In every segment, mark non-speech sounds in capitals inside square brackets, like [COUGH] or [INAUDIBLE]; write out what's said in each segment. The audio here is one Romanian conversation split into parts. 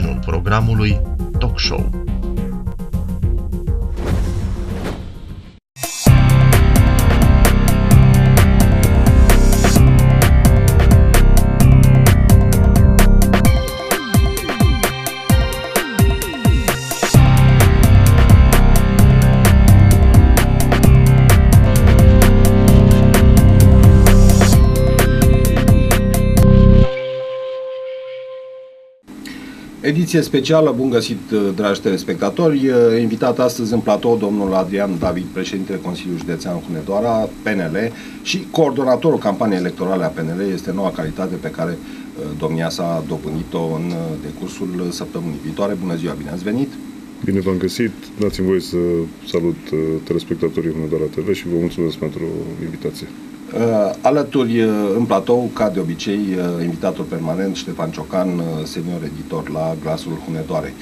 genul programului talk show. Ediție specială, bun găsit, uh, dragi telespectatori. Uh, invitat astăzi în platou domnul Adrian David, președintele Consiliului Județean Hunedoara, PNL, și coordonatorul campaniei electorale a PNL. Este noua calitate pe care uh, domnia s-a dobândit-o în decursul săptămânii viitoare. Bună ziua, bine ați venit! Bine v-am găsit. Dați-mi voie să salut telespectatorii Hunedoara TV și vă mulțumesc pentru invitație. Uh, alături uh, în platou, ca de obicei, uh, invitatul permanent Ștefan Ciocan, senior editor la Glasul Hunedoare.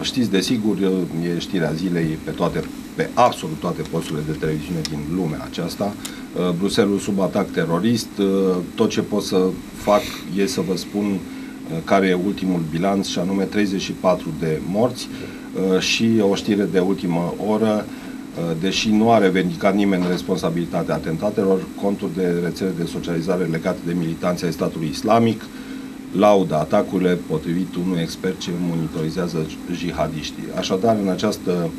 Știți, desigur, e știrea zilei pe toate, pe absolut toate posturile de televiziune din lumea aceasta. Bruselul sub atac terorist, tot ce pot să fac e să vă spun care e ultimul bilanț, și anume 34 de morți și o știre de ultimă oră, Uh, deși nu a revendicat nimeni responsabilitatea atentatelor, conturi de rețele de socializare legate de militanții ai statului islamic laudă atacurile potrivit unui expert ce monitorizează jihadiștii. Așadar, în această uh,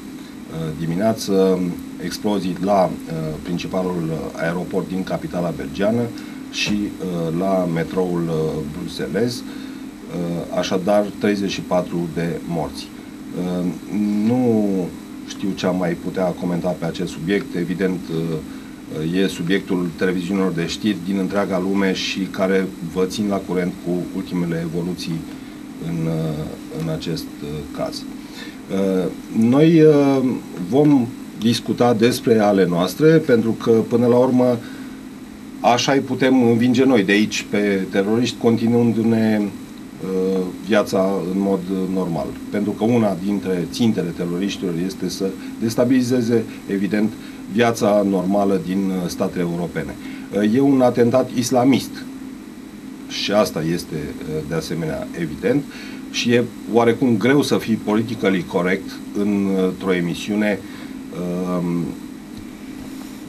dimineață, explozii la uh, principalul aeroport din capitala belgiană și la metroul bruselez, așadar 34 de morți. Nu știu ce am mai putea comenta pe acest subiect. Evident, uh, e subiectul televiziunilor de știri din întreaga lume și care vă țin la curent cu ultimele evoluții în, uh, în acest uh, caz. Noi vom discuta despre ale noastre, pentru că, până la urmă, așa îi putem învinge noi de aici pe teroriști, continuându-ne Uh, viața în mod uh, normal. Pentru că una dintre țintele teroriștilor este să destabilizeze, evident, viața normală din uh, statele europene. E un atentat islamist și asta este de asemenea evident și e oarecum greu să fii politically corect într-o emisiune um,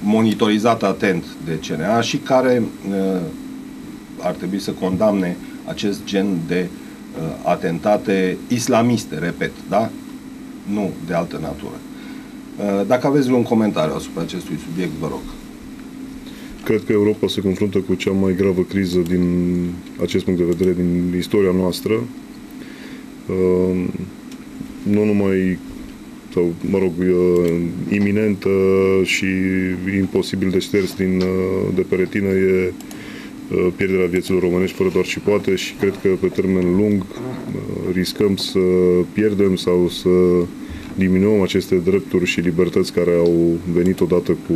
monitorizată atent de CNA și care ar trebui să condamne acest gen de uh, atentate islamiste, repet, da? Nu de altă natură. Uh, dacă aveți un comentariu asupra acestui subiect, vă rog. Cred că Europa se confruntă cu cea mai gravă criză din acest punct de vedere din istoria noastră. Uh, nu numai sau, mă rog, uh, iminentă și imposibil de șters din, uh, de pe retină e Uh, pierderea vieților românești fără doar și poate și cred că pe termen lung uh, riscăm să pierdem sau să diminuăm aceste drepturi și libertăți care au venit odată cu,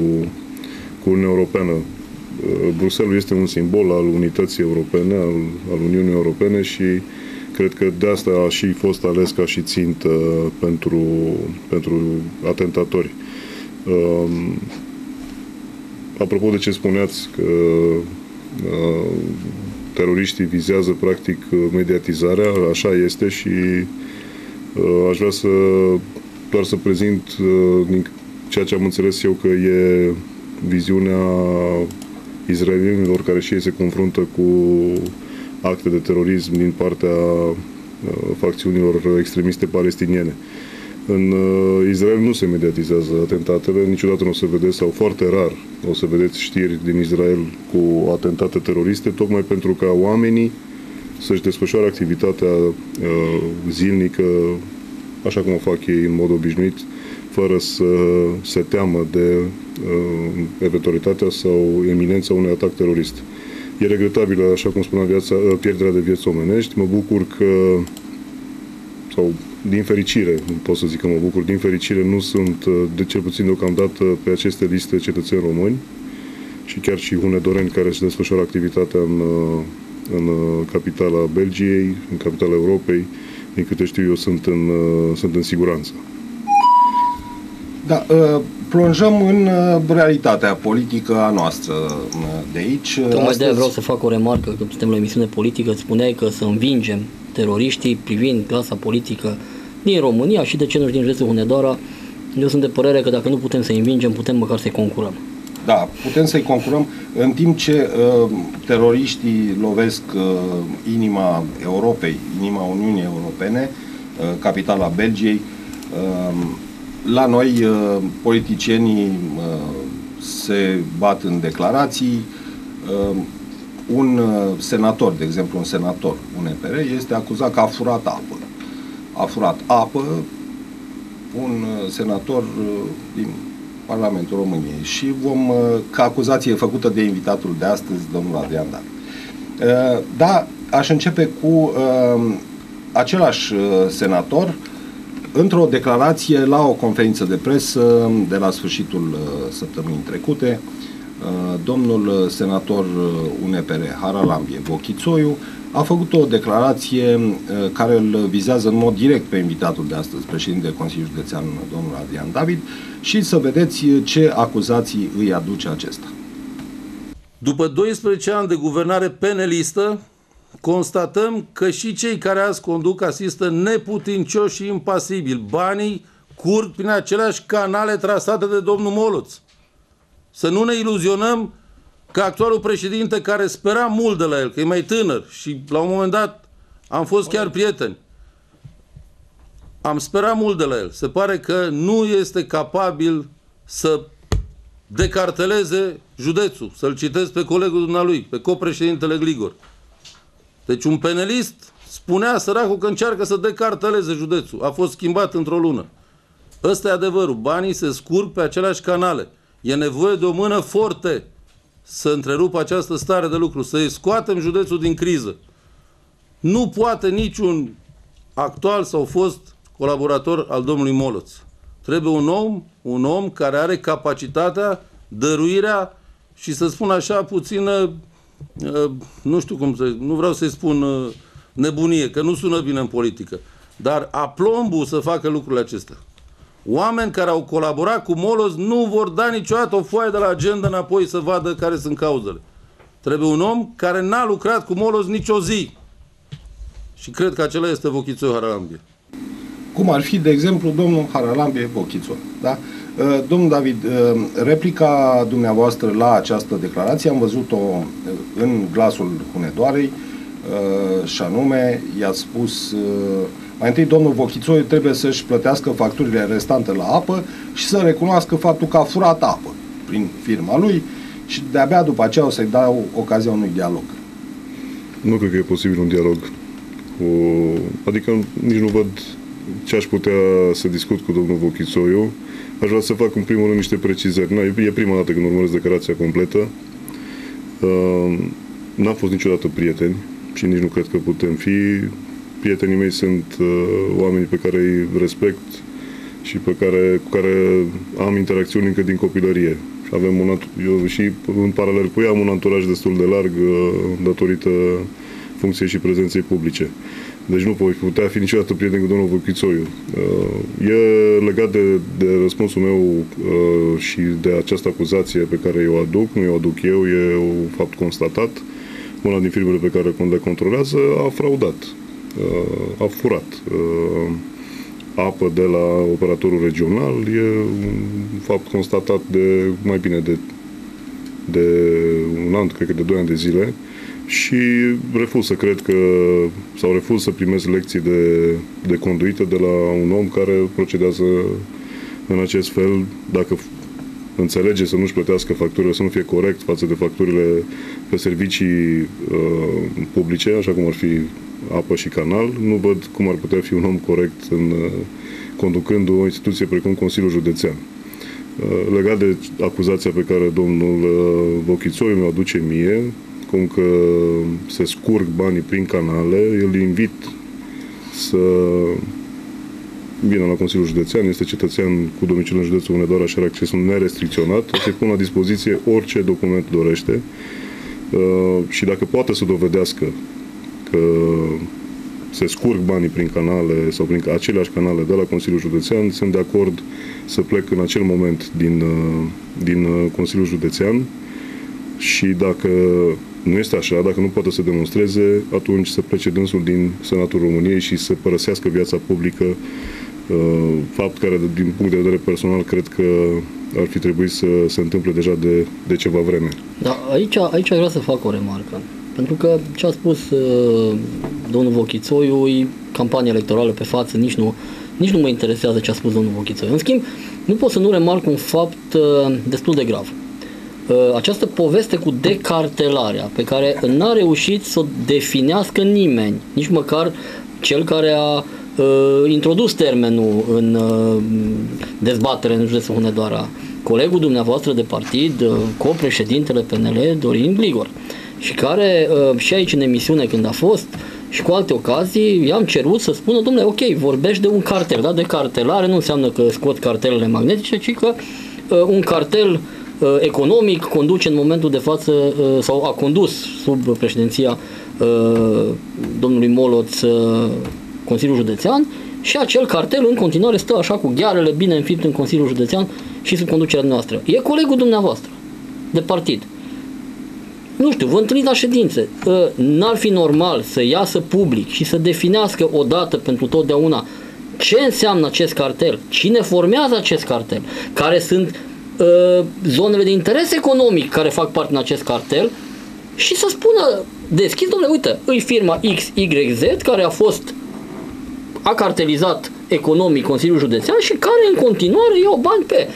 cu Uniunea Europeană. Uh, Bruselul este un simbol al unității europene, al, al Uniunii Europene și cred că de asta a și fost ales ca și țintă pentru, pentru atentatori. Um, apropo de ce spuneați că Uh, teroriștii vizează practic mediatizarea, așa este și uh, aș vrea să doar să prezint uh, din ceea ce am înțeles eu că e viziunea izraelienilor care și ei se confruntă cu acte de terorism din partea facțiunilor extremiste palestiniene. În uh, Israel nu se mediatizează atentatele, niciodată nu o să vedeți, sau foarte rar o să vedeți știri din Israel cu atentate teroriste, tocmai pentru ca oamenii să-și desfășoare activitatea uh, zilnică, așa cum o fac ei în mod obișnuit, fără să se teamă de uh, eventualitatea sau eminența unui atac terorist. E regretabilă, așa cum spuneam, viața, uh, pierderea de vieți omenești. Mă bucur că, sau din fericire, pot să zic că mă bucur, din fericire nu sunt, uh, de cel puțin deocamdată, pe aceste liste cetățeni români și chiar și hunedoreni care își desfășoară activitatea în, uh, în uh, capitala Belgiei, în capitala Europei, din câte știu eu, sunt în, sunt în siguranță. Da, plonjăm în realitatea politică a noastră de aici. Tocmai de vreau să fac o remarcă, că suntem la emisiune politică, spuneai că să învingem teroriștii, privind clasa politică din România și de ce nu din județul Hunedoara, eu sunt de părere că dacă nu putem să învingem, putem măcar să-i concurăm. Da, putem să-i concurăm în timp ce uh, teroriștii lovesc uh, inima Europei, inima Uniunii Europene, uh, capitala Belgiei. Uh, la noi, uh, politicienii uh, se bat în declarații. Uh, un uh, senator, de exemplu, un senator, un EPR, este acuzat că a furat apă. A furat apă un uh, senator uh, din Parlamentul României și vom, uh, ca acuzație făcută de invitatul de astăzi, domnul Adrian Dan. Da, aș începe cu același senator într-o declarație la o conferință de presă de la sfârșitul săptămânii trecute, domnul senator UNPR Haralambie Bochițoiu a făcut o declarație uh, care îl vizează în mod direct pe invitatul de astăzi, președintele Consiliului Județean, domnul Adrian David, și să vedeți ce acuzații îi aduce acesta. După 12 ani de guvernare penelistă, constatăm că și cei care azi conduc asistă neputincioși și impasibili. Banii curg prin aceleași canale trasate de domnul Moluț. Să nu ne iluzionăm că actualul președinte care spera mult de la el, că e mai tânăr și la un moment dat am fost chiar prieteni, am sperat mult de la el. Se pare că nu este capabil să decarteleze județul, să-l citesc pe colegul dumnealui, pe copreședintele Gligor. Deci un penelist spunea săracul că încearcă să decarteleze județul. A fost schimbat într-o lună. Ăsta e adevărul. Banii se scurg pe aceleași canale. E nevoie de o mână forte să întrerupă această stare de lucru, să-i scoatem județul din criză. Nu poate niciun actual sau fost colaborator al domnului Moloț. Trebuie un om, un om care are capacitatea, dăruirea și să spun așa puțină, uh, nu știu cum să, nu vreau să-i spun uh, nebunie, că nu sună bine în politică, dar aplombul să facă lucrurile acestea. Oameni care au colaborat cu Molos nu vor da niciodată o foaie de la agenda înapoi să vadă care sunt cauzele. Trebuie un om care n-a lucrat cu Molos nicio zi. Și cred că acela este Vochițoi Haralambie. Cum ar fi, de exemplu, domnul Haralambie Vochițoi. Da? Uh, domnul David, uh, replica dumneavoastră la această declarație am văzut-o uh, în glasul Hunedoarei și anume i-a spus mai întâi, domnul Vochițoi trebuie să-și plătească facturile restante la apă și să recunoască faptul că a furat apă prin firma lui și de-abia după aceea o să-i dau ocazia unui dialog. Nu cred că e posibil un dialog. O... Adică nici nu văd ce aș putea să discut cu domnul Vochițoiu. Aș vrea să fac în primul rând niște precizări. Na, e prima dată când urmăresc declarația completă. Uh, n-am fost niciodată prieteni și nici nu cred că putem fi prietenii mei sunt uh, oameni pe care îi respect și pe care, cu care am interacțiuni încă din copilărie. Și avem un, eu și în paralel cu ei am un anturaj destul de larg uh, datorită funcției și prezenței publice. Deci nu voi putea fi niciodată prieten cu domnul Vochițoiu. Uh, e legat de, de răspunsul meu uh, și de această acuzație pe care eu o aduc, nu eu o aduc eu, e un fapt constatat. Una din firmele pe care le controlează a fraudat a furat uh, apă de la operatorul regional. E un fapt constatat de mai bine de, de un an, cred că de 2 ani de zile și refuz să cred că, sau refuz să primesc lecții de, de conduită de la un om care procedează în acest fel, dacă înțelege să nu-și plătească facturile, să nu fie corect față de facturile pe servicii uh, publice, așa cum ar fi apă și canal. Nu văd cum ar putea fi un om corect în uh, conducând o instituție precum Consiliul Județean. Uh, legat de acuzația pe care domnul uh, Vochițoi mi-o aduce mie, cum că se scurg banii prin canale, îl invit să vină la Consiliul Județean, este cetățean cu domiciliu în județul Hunedoara și are accesul nerestricționat, se pun la dispoziție orice document dorește și dacă poate să dovedească că se scurg banii prin canale sau prin aceleași canale de la Consiliul Județean, sunt de acord să plec în acel moment din, uh, din uh, Consiliul Județean și dacă nu este așa, dacă nu poate să demonstreze, atunci să plece dânsul din Senatul României și să părăsească viața publică, uh, fapt care, din punct de vedere personal, cred că ar fi trebuit să se întâmple deja de, de ceva vreme. Da, aici, aici vreau să fac o remarcă. Pentru că ce a spus uh, domnul Vochițoiu e campania electorală pe față, nici nu, nici nu mă interesează ce a spus domnul Vochițoiu. În schimb, nu pot să nu remarc un fapt uh, destul de grav. Uh, această poveste cu decartelarea, pe care n-a reușit să o definească nimeni, nici măcar cel care a uh, introdus termenul în uh, dezbatere în județul Hunedoara, colegul dumneavoastră de partid, uh, copreședintele PNL, Dorin Gligor. Uh, și care uh, și aici în emisiune când a fost și cu alte ocazii i-am cerut să spună, domnule, ok, vorbești de un cartel, da? de cartelare nu înseamnă că scot cartelele magnetice, ci că uh, un cartel uh, economic conduce în momentul de față uh, sau a condus sub președinția uh, domnului Moloț uh, Consiliul Județean și acel cartel în continuare stă așa cu ghearele bine înfipt în Consiliul Județean și sub conducerea noastră. E colegul dumneavoastră de partid nu știu, vă întâlniți la ședințe. Ă, n-ar fi normal să iasă public și să definească odată pentru totdeauna ce înseamnă acest cartel, cine formează acest cartel, care sunt uh, zonele de interes economic care fac parte din acest cartel și să spună deschis, domnule, uite, îi firma XYZ care a fost a cartelizat economic Consiliul Județean și care în continuare iau bani pe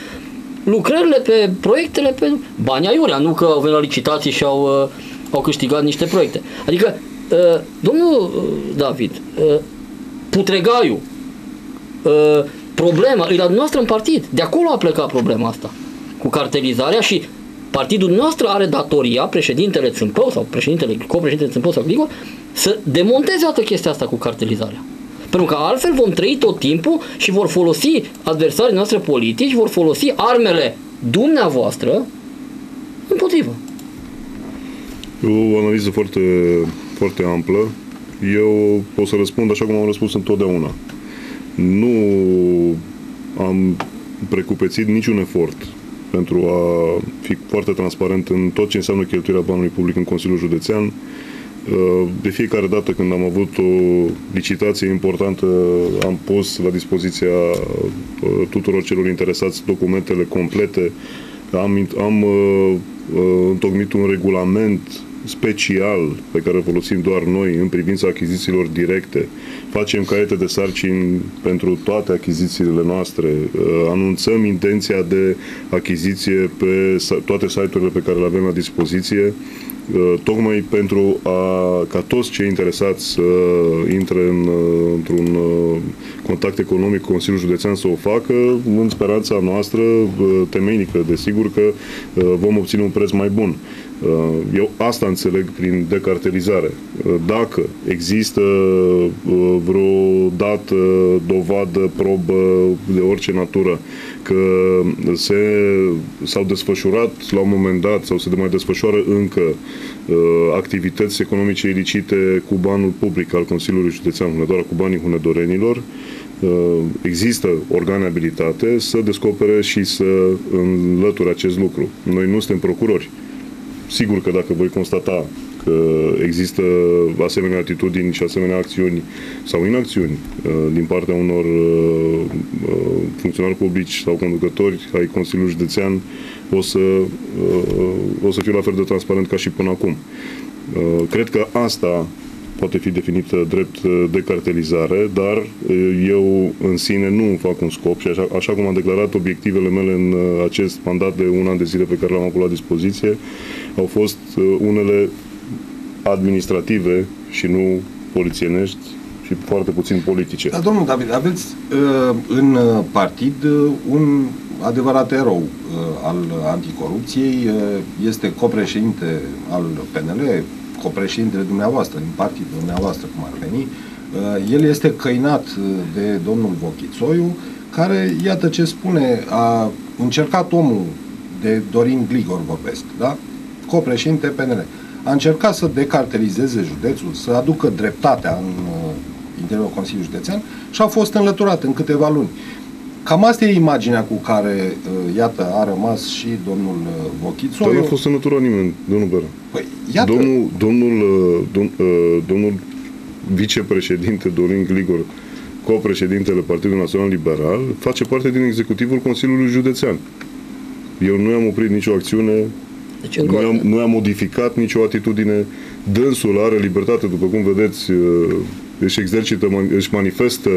lucrările pe proiectele pe bani aiurea, nu că au venit la licitații și au, uh, au câștigat niște proiecte. Adică, uh, domnul uh, David, uh, Putregaiu, uh, problema, e la noastră în partid, de acolo a plecat problema asta, cu cartelizarea și partidul nostru are datoria, președintele Țâmpău sau președintele, copreședintele Țâmpău sau Grigor, să demonteze toată chestia asta cu cartelizarea. Pentru că altfel vom trăi tot timpul și vor folosi adversarii noastre politici, vor folosi armele dumneavoastră împotrivă. O analiză foarte, foarte amplă. Eu o să răspund așa cum am răspuns întotdeauna. Nu am precupețit niciun efort pentru a fi foarte transparent în tot ce înseamnă cheltuirea banului public în Consiliul Județean, Uh, de fiecare dată când am avut o licitație importantă, am pus la dispoziția uh, tuturor celor interesați documentele complete. Am, am uh, întocmit un regulament special pe care îl folosim doar noi în privința achizițiilor directe. Facem caiete de sarcini pentru toate achizițiile noastre. Anunțăm intenția de achiziție pe toate site-urile pe care le avem la dispoziție Uh, tocmai pentru a, ca toți cei interesați să intre în, uh, într-un uh, contact economic cu Consiliul Județean să o facă, în speranța noastră temeinică, desigur că vom obține un preț mai bun. Eu asta înțeleg prin decartelizare. Dacă există vreo dată, dovadă, probă de orice natură că se, s-au desfășurat la un moment dat sau se mai desfășoară încă uh, activități economice ilicite cu banul public al Consiliului Județean Hunedoara, cu banii hunedorenilor, uh, există organe abilitate să descopere și să înlăture acest lucru. Noi nu suntem procurori. Sigur că dacă voi constata că există asemenea atitudini și asemenea acțiuni sau inacțiuni uh, din partea unor uh, uh, funcționari publici sau conducători ai Consiliului Județean, o să, o să fiu la fel de transparent ca și până acum. Cred că asta poate fi definită drept decartelizare, dar eu în sine nu fac un scop și așa, așa cum am declarat obiectivele mele în acest mandat de un an de zile pe care l-am avut la dispoziție, au fost unele administrative și nu polițienești și foarte puțin politice. Da, domnul David, aveți uh, în uh, partid uh, un adevărat erou al anticorupției, este copreședinte al PNL, copreședintele dumneavoastră, din partidul dumneavoastră, cum ar veni. El este căinat de domnul Vochițoiu, care, iată ce spune, a încercat omul de Dorin Gligor vorbesc, da? Copreședinte PNL a încercat să decartelizeze județul, să aducă dreptatea în uh, interiorul Consiliului Județean și a fost înlăturat în câteva luni. Cam asta e imaginea cu care, iată, a rămas și domnul Vochițoiu. Dar nu a fost înăturat nimeni, domnul Bera. Păi, iată. Domnul, domnul, dom, domnul vicepreședinte Dorin Gligor, co-președintele Partidului Național Liberal, face parte din executivul Consiliului Județean. Eu nu am oprit nicio acțiune, Deci, nu încă o am, dată. nu am modificat nicio atitudine. Dânsul are libertate, după cum vedeți, uh, își exercită, man- își manifestă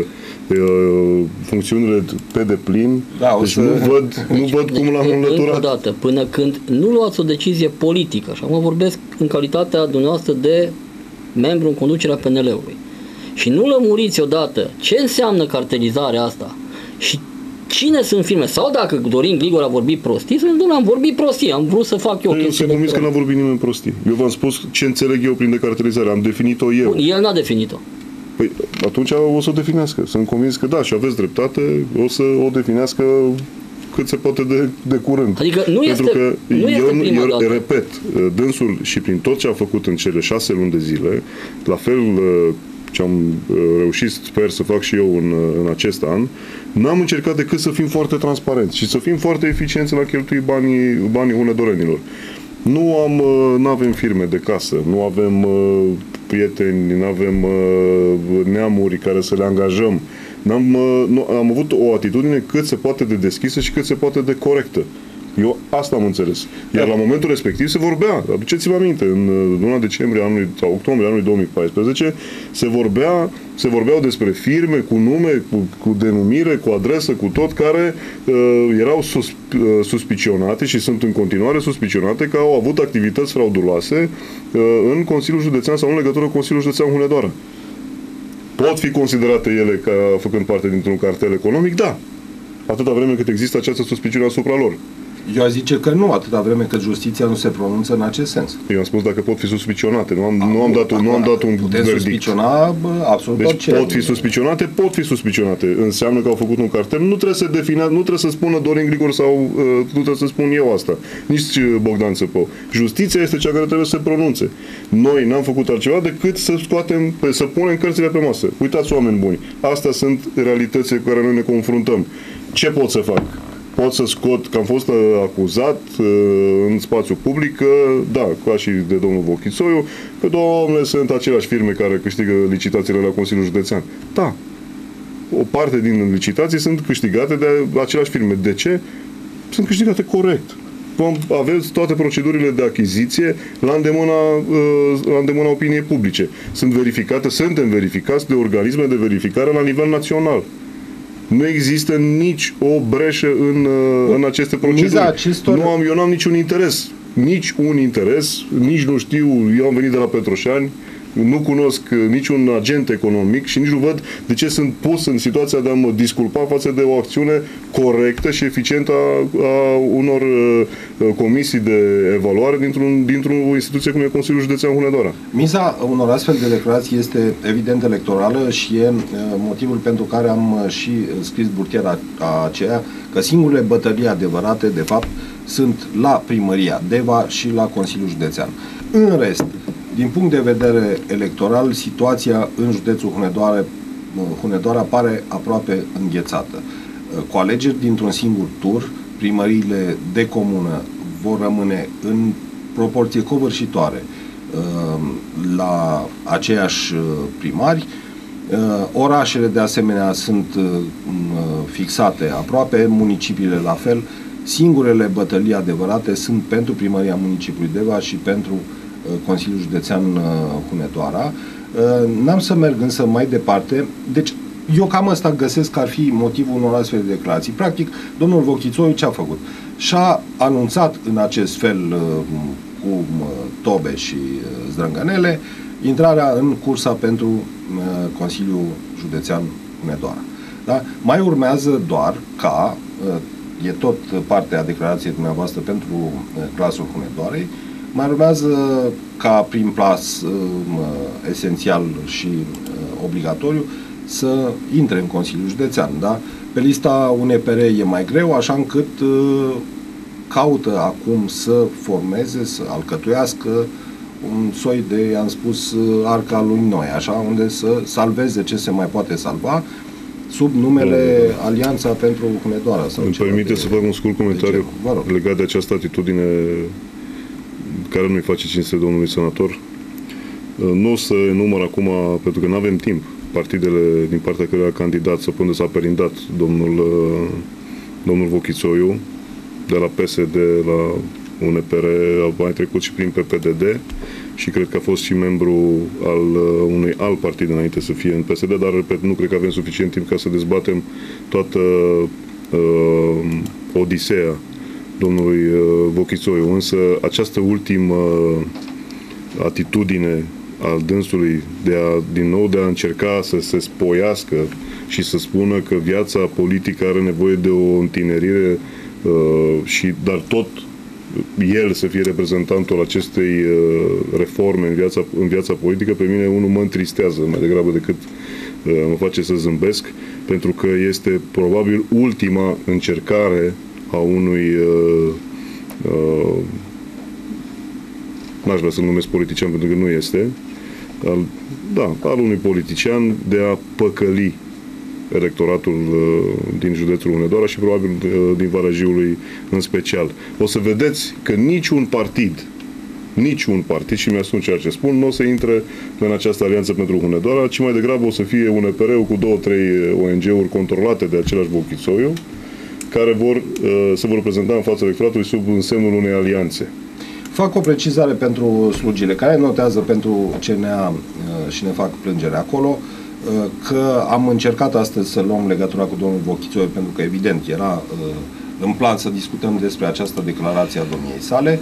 uh, funcțiunile pe deplin. Da, o deci să- nu văd, [LAUGHS] nu văd cum l-am Deci, Încă o înlăturat. dată, până când nu luați o decizie politică, și acum vorbesc în calitatea dumneavoastră de membru în conducerea PNL-ului, și nu lămuriți odată ce înseamnă cartelizarea asta și cine sunt firme, sau dacă Dorin Grigor a vorbit prostii, să nu am vorbit prostii, am vrut să fac eu Eu chestii sunt convins că n-a electorale. vorbit nimeni prostii. Eu v-am spus ce înțeleg eu prin decartelizare. Am definit-o eu. Bun, El n-a definit-o. Păi atunci o să o definească. Sunt convins că da, și aveți dreptate, o să o definească cât se poate de, de curând. Adică nu Pentru este- că nu este eu, prima eu dată. repet, dânsul și prin tot ce a făcut în cele șase luni de zile, la fel uh, ce am uh, reușit, sper să fac și eu în, uh, în acest an, n-am încercat decât să fim foarte transparenți și să fim foarte eficienți la cheltui banii, banii hunedorenilor. Nu am, nu avem firme de casă, nu avem uh, prieteni, nu avem uh, neamuri care să le angajăm. N-am, uh, nu, am avut o atitudine cât se poate de deschisă și cât se poate de corectă. Eu asta am înțeles. Iar la momentul respectiv se vorbea, aduceți-vă aminte, în uh, luna decembrie anului, sau octombrie anului 2014, se vorbea, se vorbeau despre firme cu nume, cu, cu denumire, cu adresă, cu tot, care uh, erau sus, uh, suspicionate și sunt în continuare suspicionate că au avut activități frauduloase uh, în Consiliul Județean sau în legătură cu Consiliul Județean Hunedoara. Pot fi considerate ele ca făcând parte dintr-un cartel economic? Da. Atâta vreme cât există această suspiciune asupra lor. Eu aș zice că nu, atâta vreme cât justiția nu se pronunță în acest sens. Eu am spus dacă pot fi suspicionate, nu am, nu am, dat, un- nu am dat un Putem verdict. suspiciona bă, absolut Deci orice. pot fi suspicionate, pot fi suspicionate. Înseamnă că au făcut un cartel. Nu trebuie să define, nu trebuie să spună Dorin Grigor sau uh, nu trebuie să spun eu asta. Nici uh, Bogdan Țăpău. Justiția este cea care trebuie să se pronunțe. Noi n-am făcut altceva decât să scoatem, pe, să punem cărțile pe masă. Uitați, oameni buni, astea sunt realitățile cu care noi ne confruntăm. Ce pot să fac? Pot să scot că am fost uh, acuzat uh, în spațiu public că, da, ca și de domnul Vochițoiu, că, domnule, sunt aceleași firme care câștigă licitațiile la Consiliul Județean. Da, o parte din licitații sunt câștigate de aceleași firme. De ce? Sunt câștigate corect. Vom aveți toate procedurile de achiziție la îndemâna, uh, la îndemâna opiniei publice. Sunt verificate, suntem verificați de organisme de verificare la nivel național. Nu există nici o breșă în, uh, în aceste proceduri. Miza acestor- Nu am, eu nu am niciun interes. Nici un interes, nici nu știu, eu am venit de la Petroșani, nu cunosc uh, niciun agent economic și nici nu văd de ce sunt pus în situația de a mă disculpa față de o acțiune corectă și eficientă a, a unor uh, uh, comisii de evaluare dintr-un, dintr-o instituție cum e Consiliul Județean Hunedoara. Miza unor astfel de declarații este evident electorală și e uh, motivul pentru care am uh, și scris burtiera aceea că singurele bătălii adevărate, de fapt, sunt la primăria Deva și la Consiliul Județean. În rest, din punct de vedere electoral, situația în județul Hunedoara, Hunedoara pare aproape înghețată. Uh, Cu alegeri dintr-un singur tur, primăriile de comună vor rămâne în proporție covârșitoare uh, la aceiași uh, primari. Uh, Orașele de asemenea sunt uh, m, fixate aproape, municipiile la fel. Singurele bătălii adevărate sunt pentru primăria municipiului Deva și pentru uh, Consiliul Județean uh, Hunedoara. Uh, N-am să merg însă mai departe. Deci eu cam asta găsesc că ar fi motivul unor astfel de declarații. Practic, domnul Vochițoiu ce a făcut? Și-a anunțat în acest fel uh, cu uh, tobe și uh, zdrângănele intrarea în cursa pentru uh, Consiliul Județean Hunedoara. Da? Mai urmează doar ca, uh, e tot partea declarației dumneavoastră pentru uh, clasul Hunedoarei, mai urmează ca prin plas uh, esențial și uh, obligatoriu să intre în Consiliul Județean. Da? Pe lista UNPR e mai greu, așa încât uh, caută acum să formeze, să alcătuiască un soi de, am spus, uh, arca lui Noi, așa, unde să salveze ce se mai poate salva. sub numele Alianța pentru Hunedoara. Sau Îmi ceva permite de- să fac un scurt comentariu de genul. Vă rog. legat de această atitudine care nu-i face cinste domnului senator. Nu o să enumăr acum, pentru că nu avem timp, partidele din partea căreia a candidat să până s-a perindat domnul, uh, domnul Vochițoiu, de la PSD la UNPR, a mai trecut și prin PPDD și cred că a fost și membru al uh, unui alt partid înainte să fie în PSD, dar, repet, nu cred că avem suficient timp ca să dezbatem toată uh, odiseea domnului uh, Vochițoiu. Însă această ultimă atitudine al dânsului de a, din nou, de a încerca să se spoiască și să spună că viața politică are nevoie de o întinerire uh, și, dar tot el să fie reprezentantul acestei uh, reforme în viața, în viața politică, pe mine unul mă întristează mai degrabă decât uh, mă face să zâmbesc, pentru că este probabil ultima încercare a unui uh, uh, n-aș vrea să-l numesc politician pentru că nu este, al, da, al unui politician de a păcăli electoratul uh, din județul Hunedoara și probabil uh, din Varajiului în special. O să vedeți că niciun partid, niciun partid, și mi-asum ceea ce spun, nu o să intre în această alianță pentru Hunedoara, ci mai degrabă o să fie un EPR cu două, trei ONG-uri controlate de același Bochițoiu, care vor, uh, se vor prezenta în fața electoratului sub însemnul unei alianțe. Fac o precizare pentru slugile care notează pentru CNA uh, și ne fac plângere acolo uh, că am încercat astăzi să luăm legătura cu domnul Vochițoi pentru că evident era uh, în plan să discutăm despre această declarație a domniei sale.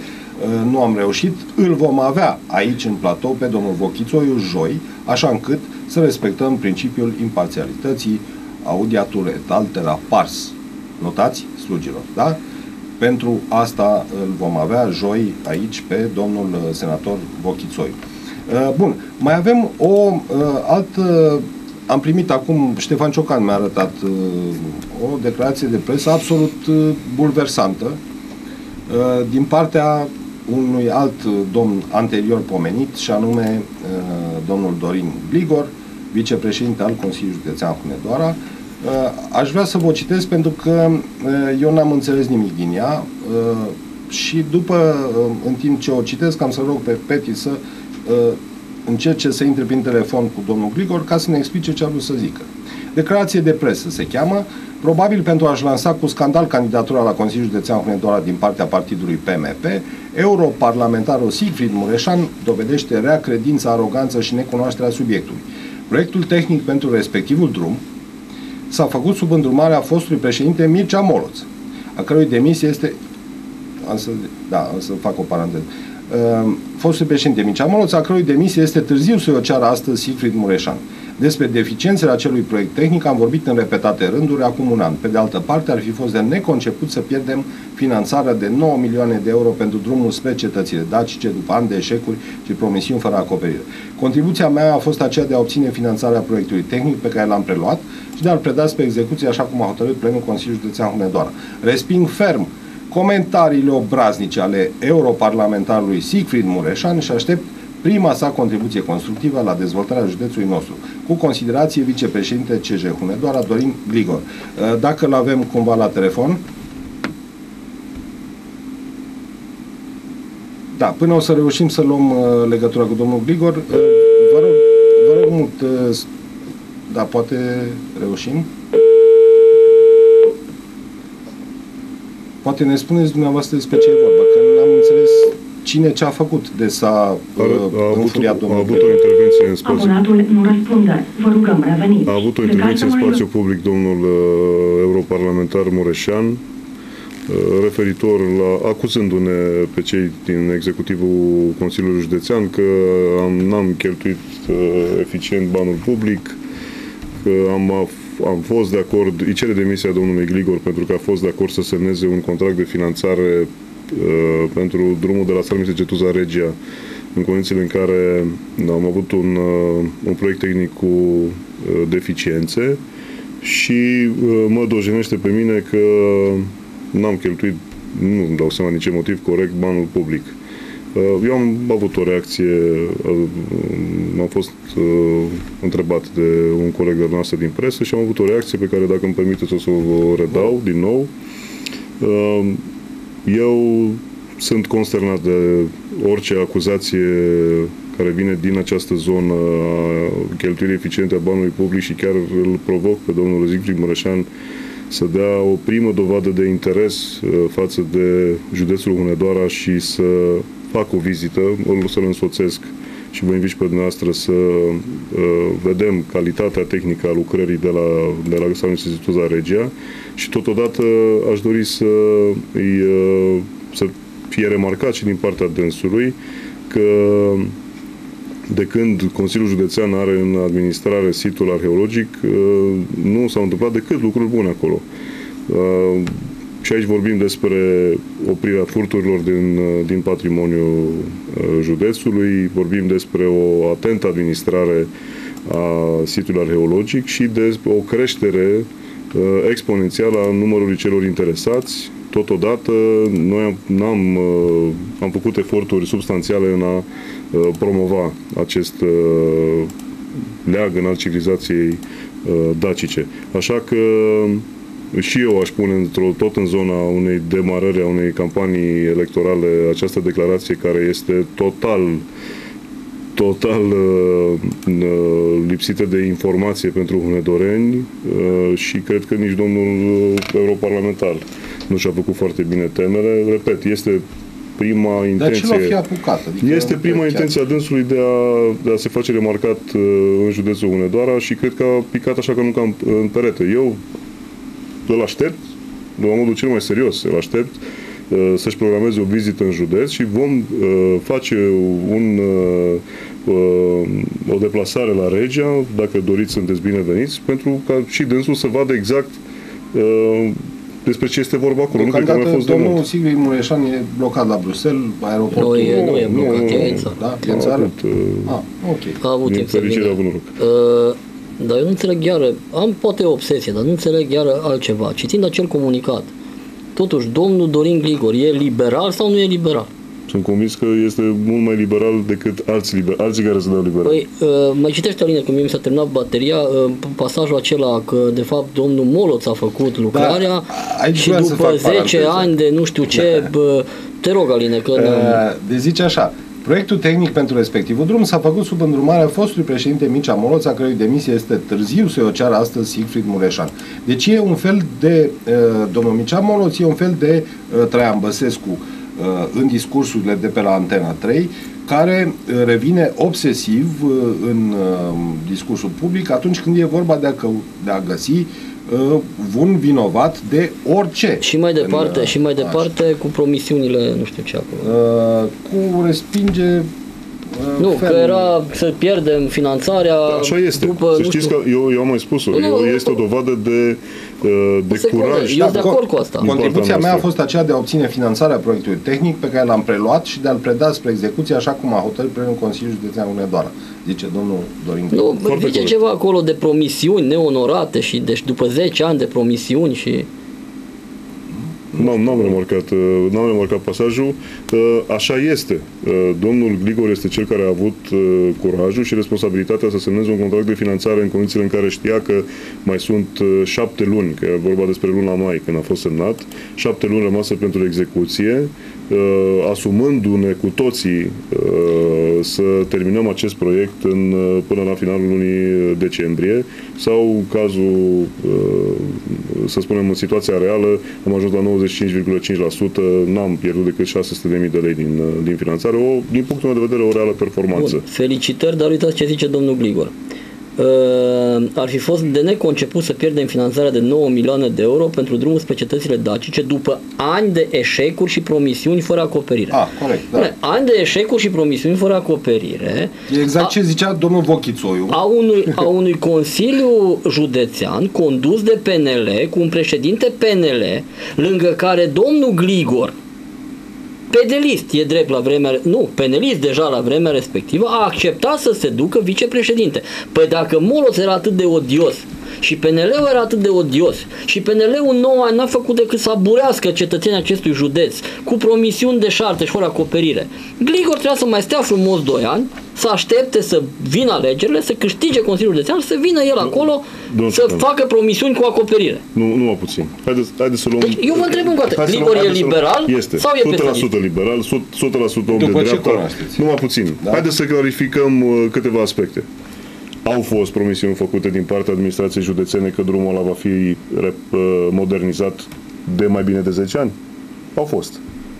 Nu am reușit. Îl vom avea aici în platou pe domnul Vochițoiu joi, așa încât să respectăm principiul imparțialității audiatur et altera pars. Notați, slugilor, da? Pentru asta îl vom avea joi aici pe domnul uh, senator Vochițoi. Uh, Bun, mai avem o uh, altă... Am primit acum, Ștefan Ciocan mi-a arătat uh, o declarație de presă absolut uh, bulversantă uh, din partea unui alt uh, domn anterior pomenit și anume uh, domnul Dorin Bligor, vicepreședinte al Consiliului Județean Hunedoara, Uh, Aș vrea să vă citesc pentru că uh, eu n-am înțeles nimic din ea uh, și după, uh, în timp ce o citesc, am să rog pe Peti să uh, încerce să intre prin telefon cu domnul Grigor ca să ne explice ce a vrut să zică. Declarație de presă se cheamă, probabil pentru a-și lansa cu scandal candidatura la Consiliul Județean Hunedoara din partea partidului PMP, europarlamentarul Siegfried Mureșan dovedește rea credință, aroganță și necunoașterea subiectului. Proiectul tehnic pentru respectivul drum, s-a făcut sub îndrumarea fostului președinte Mircea Moloț, a cărui demisie este... Am să, da, am să fac o paranteză. Uh, fostul președinte Mircea Moloț, a cărui demisie este târziu să o ceară astăzi Siegfried Mureșan. Despre deficiențele acelui proiect tehnic am vorbit în repetate rânduri acum un an. Pe de altă parte, ar fi fost de neconceput să pierdem finanțarea de 9 milioane de euro pentru drumul spre cetățile dacice după ani de eșecuri și promisiuni fără acoperire. Contribuția mea a fost aceea de a obține finanțarea proiectului tehnic pe care l-am preluat și de a-l preda spre execuție așa cum a hotărât plenul Consiliului Județean Hunedoara. Resping ferm comentariile obraznice ale europarlamentarului Siegfried Mureșan și aștept prima sa contribuție constructivă la dezvoltarea județului nostru. Cu considerație vicepreședinte CJ Hunedoara, Dorin Gligor. Dacă îl avem cumva la telefon, Da, până o să reușim să luăm uh, legătura cu domnul Grigor, uh, vă rog, vă rog mult, uh, s- da, poate reușim? Poate ne spuneți dumneavoastră despre ce e vorba, că n-am înțeles cine ce a făcut de s-a A, uh, a, avut, înfuriat a domnul avut o Grigor. intervenție în spațiu. Abonatul nu răspunde. Vă rugăm reveniți. A avut o The intervenție în customer spațiu public domnul uh, europarlamentar Mureșan uh, referitor la, acuzându-ne pe cei din executivul Consiliului Județean că am, n-am cheltuit uh, eficient banul public, că am, af- am fost de acord, îi cere demisia domnului Gligor pentru că a fost de acord să semneze un contract de finanțare uh, pentru drumul de la Sarmițe Cetuza Regia în condițiile în care am avut un, uh, un proiect tehnic cu uh, deficiențe și uh, mă dojenește pe mine că n-am cheltuit, nu îmi dau seama nici ce motiv corect, banul public. Uh, Eu am avut o reacție, uh, am fost uh, întrebat de un coleg de noastră din presă și am avut o reacție pe care, dacă îmi permiteți, o să o redau din nou. Uh, Eu sunt consternat de orice acuzație care vine din această zonă a cheltuirii eficiente a banului public și chiar îl provoc pe domnul Zicfried Mureșan să dea o primă dovadă de interes uh, față de județul Hunedoara și să fac o vizită, o să-l însoțesc și vă invit și pe dumneavoastră să uh, vedem calitatea tehnică a lucrării de la, de la Examen Institutul Regia și totodată aș dori să, îi, uh, să fie remarcat și din partea dânsului că de când Consiliul Județean are în administrare situl arheologic, uh, nu s-au întâmplat decât lucruri bune acolo. Uh, Și aici vorbim despre oprirea furturilor din, uh, din patrimoniul județului, vorbim despre o atentă administrare a sitului arheologic și despre o creștere exponențială a numărului celor interesați. Totodată, noi am, am, am făcut eforturi substanțiale în a Uh, promova acest uh, leagăn al civilizației uh, dacice. Așa că și eu aș pune într-o, tot în zona unei demarări a unei campanii electorale această declarație care este total total uh, lipsită de informație pentru hunedoreni uh, și cred că nici domnul europarlamentar nu și-a făcut foarte bine temele. Repet, este prima intenție... Dar ce l-a fi apucat? Adică este prima chiar... intenție a dânsului de a, de a se face remarcat uh, în județul Hunedoara și cred că a picat așa că nu cam în perete. Eu îl aștept, la modul cel mai serios, îl aștept uh, să-și programeze o vizită în județ și vom uh, face un, uh, uh, o deplasare la Regia, dacă doriți sunteți bineveniți, pentru ca și dânsul să vadă exact uh, despre ce este vorba acolo. Nu cred că mai a fost de domnul mult. Sigrid Mureșan e blocat la Bruxelles, aeroportul... Nu e, nu e blocat, nu, e nu. în țară. Da, e în A țară? avut, uh, Ah, ok. A avut Din timp să fericire vină. a avut noroc. Uh, dar eu nu înțeleg iară, am poate o obsesie, dar nu înțeleg iară altceva. Citind acel comunicat, totuși, domnul Dorin Gligor e liberal sau nu e liberal? Sunt convins că este mult mai liberal decât alți, liber, alții care se dau liberal. Păi, uh, mai citește Aline, că mie mi s-a terminat bateria, uh, pasajul acela că, de fapt, domnul Moloț a făcut lucrarea Da, aici și vreau să după fac 10 paranteză. ani de nu știu ce, bă, te rog, Aline, că... Uh, Deci zice așa, proiectul tehnic pentru respectivul drum s-a făcut sub îndrumarea fostului președinte Mircea Moloț, a cărui demisie este târziu să o ceară astăzi Siegfried Mureșan. Deci e un fel de, uh, domnul Mircea Moloț, e un fel de uh, Traian Băsescu uh, în discursurile de pe la Antena 3, care uh, revine obsesiv uh, în uh, discursul public atunci când e vorba de a, cău- de a găsi uh, un vinovat de orice. Și mai departe, În, uh, și mai așa. departe cu promisiunile, nu știu ce acolo. Uh, cu respinge uh, Nu, felul- că era să pierdem finanțarea Așa este. după, să nu știți știu, că eu, eu am mai spus-o. Nu, Eu, nu, este o dovadă de, uh, de secundă, curaj. eu sunt de co- acord cu asta. din Contribuția partea mea a noastră. fost aceea de a obține finanțarea proiectului tehnic pe care l-am preluat și de a-l preda spre execuție așa cum a hotărât plenul Consiliul Județean Hunedoara, zice domnul Dorin Găi. Nu, Foarte zice corect. ceva acolo de promisiuni neonorate și deci după 10 ani de promisiuni și N-am, n-am remarcat, uh, n-am remarcat pasajul. Uh, Așa este. Uh, Domnul Gligor este cel care a avut uh, curajul și responsabilitatea să semneze un contract de finanțare în condițiile în care știa că mai sunt uh, șapte luni, că e vorba despre luna mai când a fost semnat, șapte luni rămase pentru execuție, uh, asumându-ne cu toții uh, să terminăm acest proiect în, uh, până la finalul lunii decembrie sau cazul, uh, să spunem, în situația reală, am ajuns la 95,5%, n-am pierdut decât 600.000 de lei din, uh, din finanțare, o, din punctul meu de vedere, o reală performanță. Bun, felicitări, dar uitați ce zice domnul Gligor. Uh, ar fi fost de neconceput să pierdem finanțarea de 9 milioane de euro pentru drumul spre cetățile dacice după ani de eșecuri și promisiuni fără acoperire. Ah, corect, da. Bine, Ani de eșecuri și promisiuni fără acoperire E exact a, ce zicea domnul Vochițoiu. a, unui, a unui Consiliu Județean condus de PNL cu un președinte PNL lângă care domnul Gligor pedelist e drept la vremea, nu, penelist deja la vremea respectivă, a acceptat să se ducă vicepreședinte. Păi dacă Molos era atât de odios Și PNL-ul era atât de odios. Și PNL-ul 9 ani n-a făcut decât să aburească cetățenii acestui județ cu promisiuni de șarte și fără acoperire. Gligor trebuia să mai stea frumos 2 ani, să aștepte să vină alegerile, să câștige Consiliul Județean și să vină el acolo domnul să Ciucan. facă promisiuni cu acoperire. Nu, nu mă puțin. Haideți, haideți să luăm... Deci eu vă întreb încă o dată, Hai să luăm- Grigor e haideți să luăm- liberal este. sau e 100% pesimist? liberal, 100% om După de ce dreapta. cunoașteți? Numai puțin. Da? Haideți să clarificăm uh, câteva aspecte. Au fost promisiuni făcute din partea administrației județene că drumul ăla va fi rep- uh, modernizat de mai bine de 10 ani? Au fost.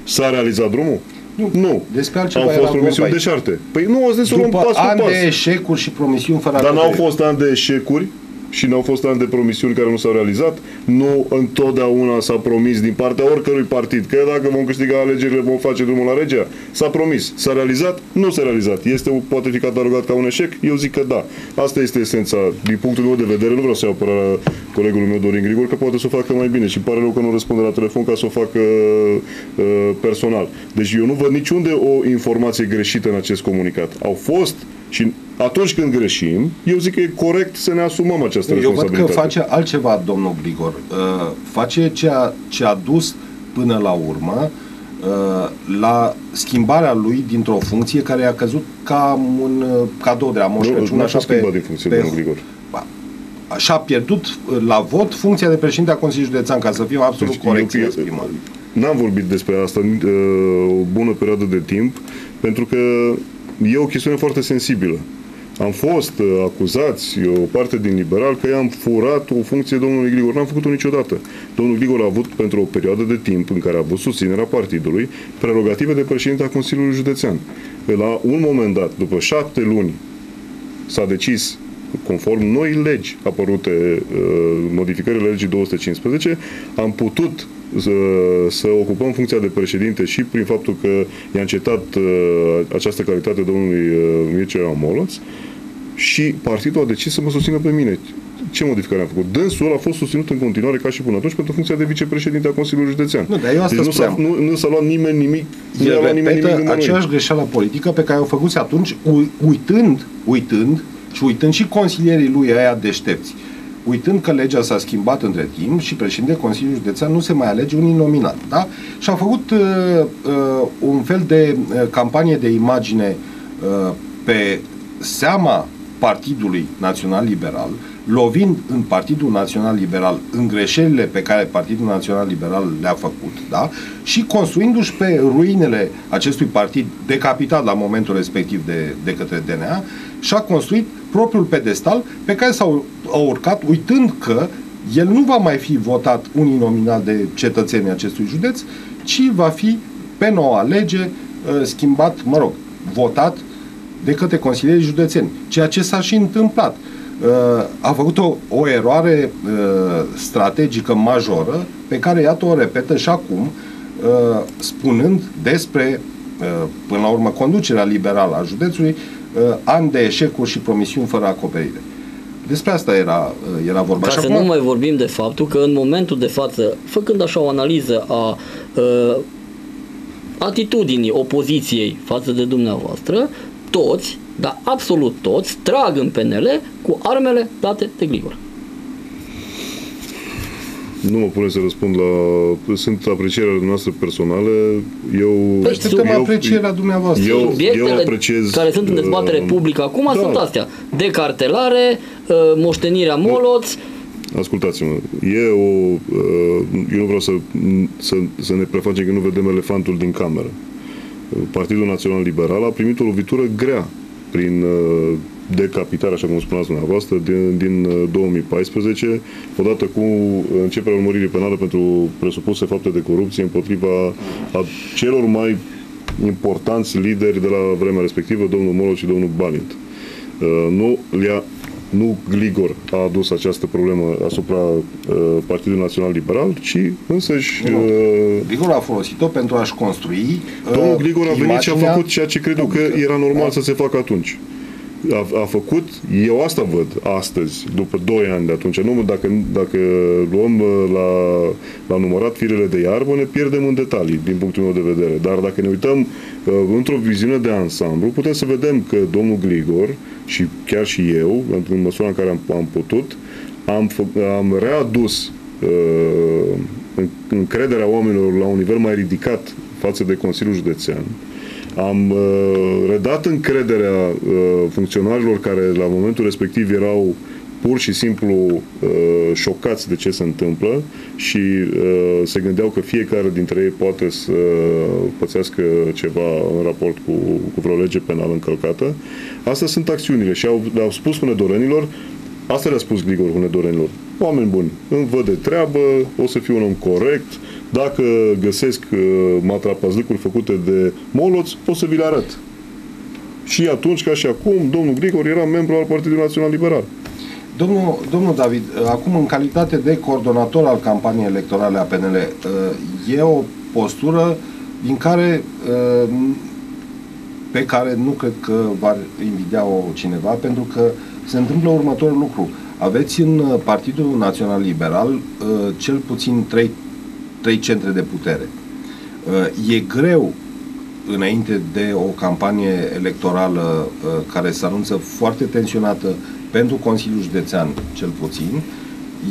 S-a realizat drumul? Nu. nu. Despre altceva Au era fost vorba promisiuni de aici. șarte. Păi nu, ați zis să o luăm După pas cu ani pas. de eșecuri și promisiuni fără Dar n-au acoperire. fost ani de eșecuri și n-au fost ani de promisiuni care nu s-au realizat. Nu întotdeauna s-a promis din partea oricărui partid că dacă vom câștiga alegerile vom face drumul la regea. S-a promis. S-a realizat? Nu s-a realizat. Este, poate fi catalogat ca un eșec? Eu zic că da. Asta este esența. Din punctul meu de vedere, nu vreau să iau apărarea colegului meu Dorin Grigor, că poate să o facă mai bine și îmi pare rău că nu răspunde la telefon ca să o facă uh, personal. Deci eu nu văd niciunde o informație greșită în acest comunicat. Au fost și atunci când greșim, eu zic că e corect să ne asumăm această Eu văd că responsabilitate. face altceva, domnul Grigor. Uh, face ceea ce a dus până la urmă uh, la schimbarea lui dintr-o funcție care a căzut ca un uh, cadou de la Moș Nu, Crăciun. nu așa s-a schimbat din funcție, domnul Grigor. Ba, Și a pierdut uh, la vot funcția de președinte a Consiliului Județean, ca să fiu absolut Deci, corect eu- în eu- exprimare. N-am vorbit despre asta uh, o bună perioadă de timp, pentru că e o chestiune foarte sensibilă. Am fost uh, acuzați, o parte din liberal, că i-am furat o funcție domnului Grigor. N-am făcut-o niciodată. Domnul Grigor a avut, pentru o perioadă de timp în care a avut susținerea partidului, prerogative de președinte a Consiliului Județean. La un moment dat, după șapte luni, s-a decis conform noi legi apărute, uh, modificările legii 215, am putut să, să ocupăm funcția de președinte și prin faptul că i-a încetat uh, această calitate domnului uh, Mircea Moloț și partidul a decis să mă susțină pe mine. Ce modificare am făcut? Dânsul a fost susținut în continuare ca și până atunci pentru funcția de vicepreședinte a Consiliului Județean. Nu, dar eu asta deci nu s-a, spuneam. nu, nu s-a luat nimeni nimic, nu El i-a luat nimeni nimic repetă de mână. aceeași greșeală politică pe care o făcuse atunci, ui- uitând, uitând și uitând și consilierii lui aia deștepți. Uitând că legea s-a schimbat între timp și președintele Consiliului Județean nu se mai alege uninominal. Da? Și a făcut uh, uh, un fel de uh, campanie de imagine uh, pe seama Partidului Național Liberal, lovind în Partidul Național Liberal în greșelile pe care Partidul Național Liberal le-a făcut, da? și construindu-și pe ruinele acestui partid decapitat la momentul respectiv de, de către DNA, și-a construit propriul pedestal pe care s-au au urcat uitând că el nu va mai fi votat uninominal de cetățenii acestui județ, ci va fi pe noua lege uh, schimbat, mă rog, votat de către consilierii județeni, ceea ce s-a și întâmplat. Uh, A făcut o, o eroare uh, strategică majoră pe care, iată, o repetă și acum, uh, spunând despre, uh, până la urmă, conducerea liberală a județului, uh, ani de eșecuri și promisiuni fără acoperire. Despre asta era, uh, era vorba. Ca Și să acum- nu mai vorbim de faptul că în momentul de față, făcând așa o analiză a uh, atitudinii opoziției față de dumneavoastră, toți, dar absolut toți, trag în PNL cu armele date de Grigor. Nu mă pune să răspund la... Sunt aprecierile noastre personale. Eu... Păi, Așteptăm eu- aprecierea dumneavoastră. Eu, eu Subiectele apreciez... care sunt în dezbatere uh, publică acum da. sunt astea. Decartelare, uh, moștenirea moloț, Ascultați-mă, e o... uh, Eu nu vreau să, să, să ne prefacem că nu vedem elefantul din cameră. Partidul Național Liberal a primit o lovitură grea prin uh, decapitare, așa cum spuneați dumneavoastră, din, din uh, 2014, odată cu începerea urmăririi penale pentru presupuse fapte de corupție împotriva a celor mai importanți lideri de la vremea respectivă, domnul Molo și domnul Balint. Uh, Nu le-a nu Gligor a adus această problemă asupra uh, Partidului Național Liberal, ci însăși Nu. uh, Grigor a folosit-o pentru a-și construi Domnul uh, Grigor a venit și a imaginea făcut ceea ce cred eu că publică. era normal Da. să se facă atunci. A, a făcut, eu asta văd astăzi, după 2 ani de atunci. Nu, dacă, dacă luăm uh, la, la numărat firele de iarbă, ne pierdem în detalii, din punctul meu de vedere. Dar dacă ne uităm uh, într-o viziune de ansamblu, putem să vedem că domnul Grigor și chiar și eu, în măsura în care am, am putut, am, fă, am readus uh, încrederea oamenilor la un nivel mai ridicat față de Consiliul Județean. Am uh, redat încrederea uh, funcționarilor care la momentul respectiv erau pur și simplu uh, șocați de ce se întâmplă și uh, se gândeau că fiecare dintre ei poate să pățească ceva în raport cu, cu vreo lege penală încălcată. Astea sunt acțiunile și au, au spus hunedorenilor, asta le-a spus Grigor hunedorenilor, oameni buni, îmi văd de treabă, o să fiu un om corect, dacă găsesc uh, matrapazlicuri făcute de moloți, o să vi le arăt. Și atunci, ca și acum, domnul Grigor era membru al Partidului Național Liberal. Domnul, domnul David, acum în calitate de coordonator al campaniei electorale a PNL, e o postură din care pe care nu cred că va invidia-o cineva, pentru că se întâmplă următorul lucru. Aveți în Partidul Național Liberal cel puțin trei, trei centre de putere. E greu înainte de o campanie electorală care se anunță foarte tensionată pentru Consiliul Județean, cel puțin,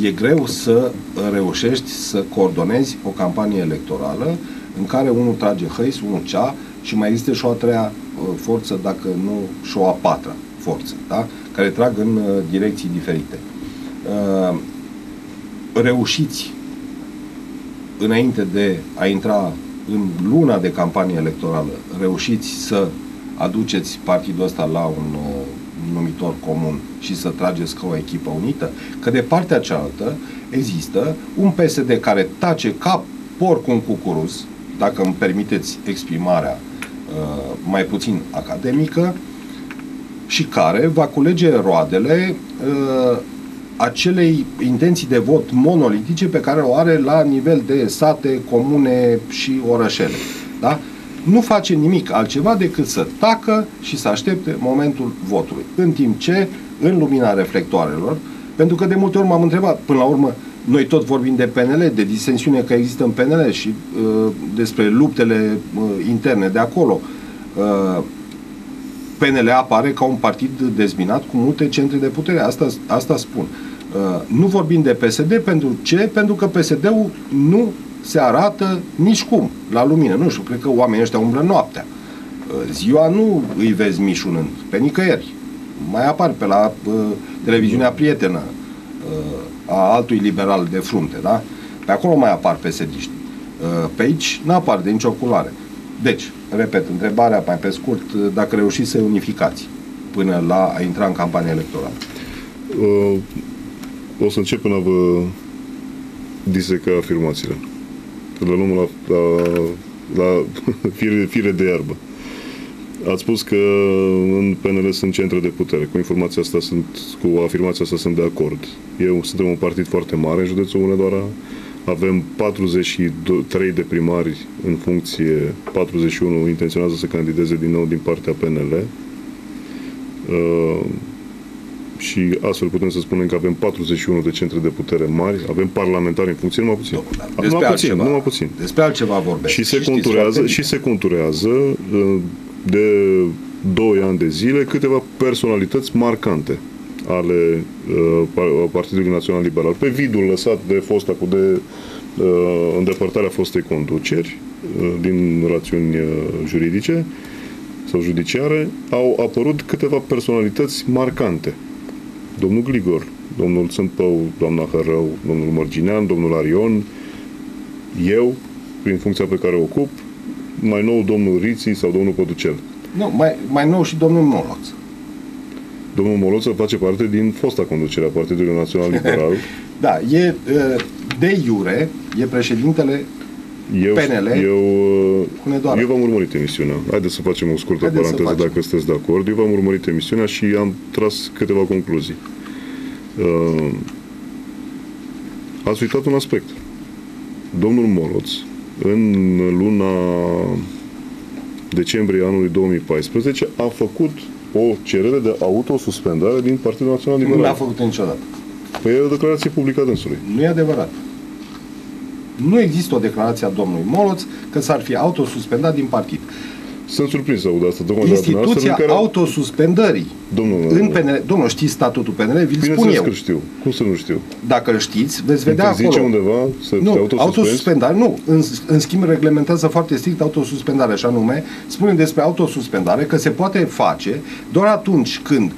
e greu să reușești să coordonezi o campanie electorală în care unul trage hăis, unul cea și mai există și o a treia uh, forță, dacă nu și o a patra forță, da? care trag în uh, direcții diferite. Uh, reușiți înainte de a intra în luna de campanie electorală, reușiți să aduceți partidul ăsta la un numitor comun și să trageți ca o echipă unită, că de partea cealaltă există un PSD care tace ca porc un cucuruz, dacă îmi permiteți exprimarea uh, mai puțin academică, și care va culege roadele uh, acelei intenții de vot monolitice pe care o are la nivel de sate, comune și orășele. Da? nu face nimic altceva decât să tacă și să aștepte momentul votului. În timp ce, în lumina reflectoarelor, pentru că de multe ori m-am întrebat, până la urmă, noi tot vorbim de PNL, de disensiune că există în PNL și uh, despre luptele uh, interne de acolo. Uh, PNL apare ca un partid dezbinat cu multe centre de putere. Asta, asta spun. Uh, nu vorbim de PSD pentru ce? Pentru că PSD-ul nu se arată nici cum, la lumină. Nu știu, cred că oamenii ăștia umblă noaptea. Uh, ziua nu îi vezi mișunând, pe nicăieri. Mai apar pe la uh, televiziunea prietenă uh, a altui liberal de frunte, da? Pe acolo mai apar pesediști. Uh, pe aici nu apar de nicio culoare. Deci, repet, întrebarea mai pe scurt, uh, dacă reușiți să unificați până la a intra în campanie electorală. Uh, o să încep până a vă diseca afirmațiile le luăm la, la, la [LAUGHS] fire, fire de iarbă. Ați spus că în PNL sunt centre de putere. Cu informația asta sunt, cu afirmația asta sunt de acord. Eu suntem un partid foarte mare în județul Hunedoara. Avem 43 de primari în funcție, 41 intenționează să candideze din nou din partea PNL. Uh, și astfel putem să spunem că avem 41 de centre de putere mari, avem parlamentari în funcție, numai puțin. Despre numai puțin, altceva, numai puțin. Despre altceva vorbesc. Și se conturează, și se conturează uh, de 2 ani de zile câteva personalități marcante ale uh, Partidului Național Liberal. Pe vidul lăsat de fosta cu de uh, îndepărtarea fostei conduceri uh, din rațiuni uh, juridice sau judiciare, au apărut câteva personalități marcante domnul Gligor, domnul Sâmpău, doamna Hărău, domnul Mărginean, domnul Arion, eu, prin funcția pe care o ocup, mai nou domnul Riții sau domnul Păducel. Nu, mai, mai nou și domnul Moloț. Domnul Moloț face parte din fosta conducere a Partidului Național Liberal. [LAUGHS] da, e de iure, e președintele eu, PNL eu, eu v-am urmărit emisiunea. Haideți să facem o scurtă Haideți paranteză dacă sunteți de acord. Eu v-am urmărit emisiunea și am tras câteva concluzii. Uh, ați uitat un aspect. Domnul Moloț, în luna decembrie anului 2014, a făcut o cerere de autosuspendare din Partidul Național Liberal. Nu l-a făcut niciodată. Păi e o declarație publicată însului. Nu e adevărat. Nu există o declarație a domnului Moloț că s-ar fi autosuspendat din partid. Sunt surprins să aud asta. Tocmai de la dumneavoastră, Instituția în care... autosuspendării. Domnul, în PNL, domnul, știți statutul PNL? Vi-l spun Bineînțeles eu. că știu. Cum să nu știu? Dacă îl știți, veți vedea Interzice acolo. undeva să te nu, autosuspendezi? autosuspendare, nu. În, în schimb, reglementează foarte strict autosuspendarea, așa nume. Spune despre autosuspendare că se poate face doar atunci când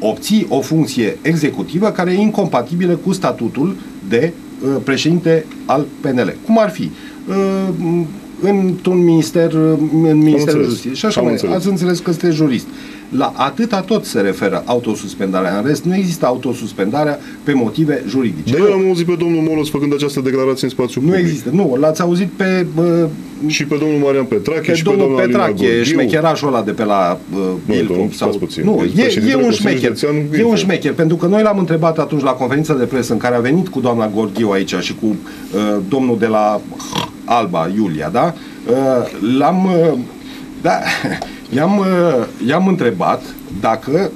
obții o funcție executivă care e incompatibilă cu statutul de uh, președinte al PNL. Cum ar fi? Uh, într-un minister, uh, în Ministerul înțeles. Justiției. Și așa Am mai înțeles. Ați înțeles că sunteți jurist. La atâta tot se referă autosuspendarea. În rest, nu există autosuspendarea pe motive juridice. Dar eu am auzit pe domnul Molos făcând această declarație în spațiu Nu public. există. Nu, l-ați auzit pe, bă, Și pe domnul Marian Petrache pe și domnul pe doamna Alina Petrache, Gorghiu. șmecherașul ăla de pe la uh, Ilfov. domnul, stați puțin. Nu, Deci e, e președintele un Consiliului șmecher. Județean E Ilfov. un șmecher, pentru că noi l-am întrebat atunci la conferința de presă în care a venit cu doamna Gorghiu aici și cu uh, domnul de la Alba, Iulia, da? Uh, l-am... Uh, da, [LAUGHS] i-am, uh, i-am întrebat dacă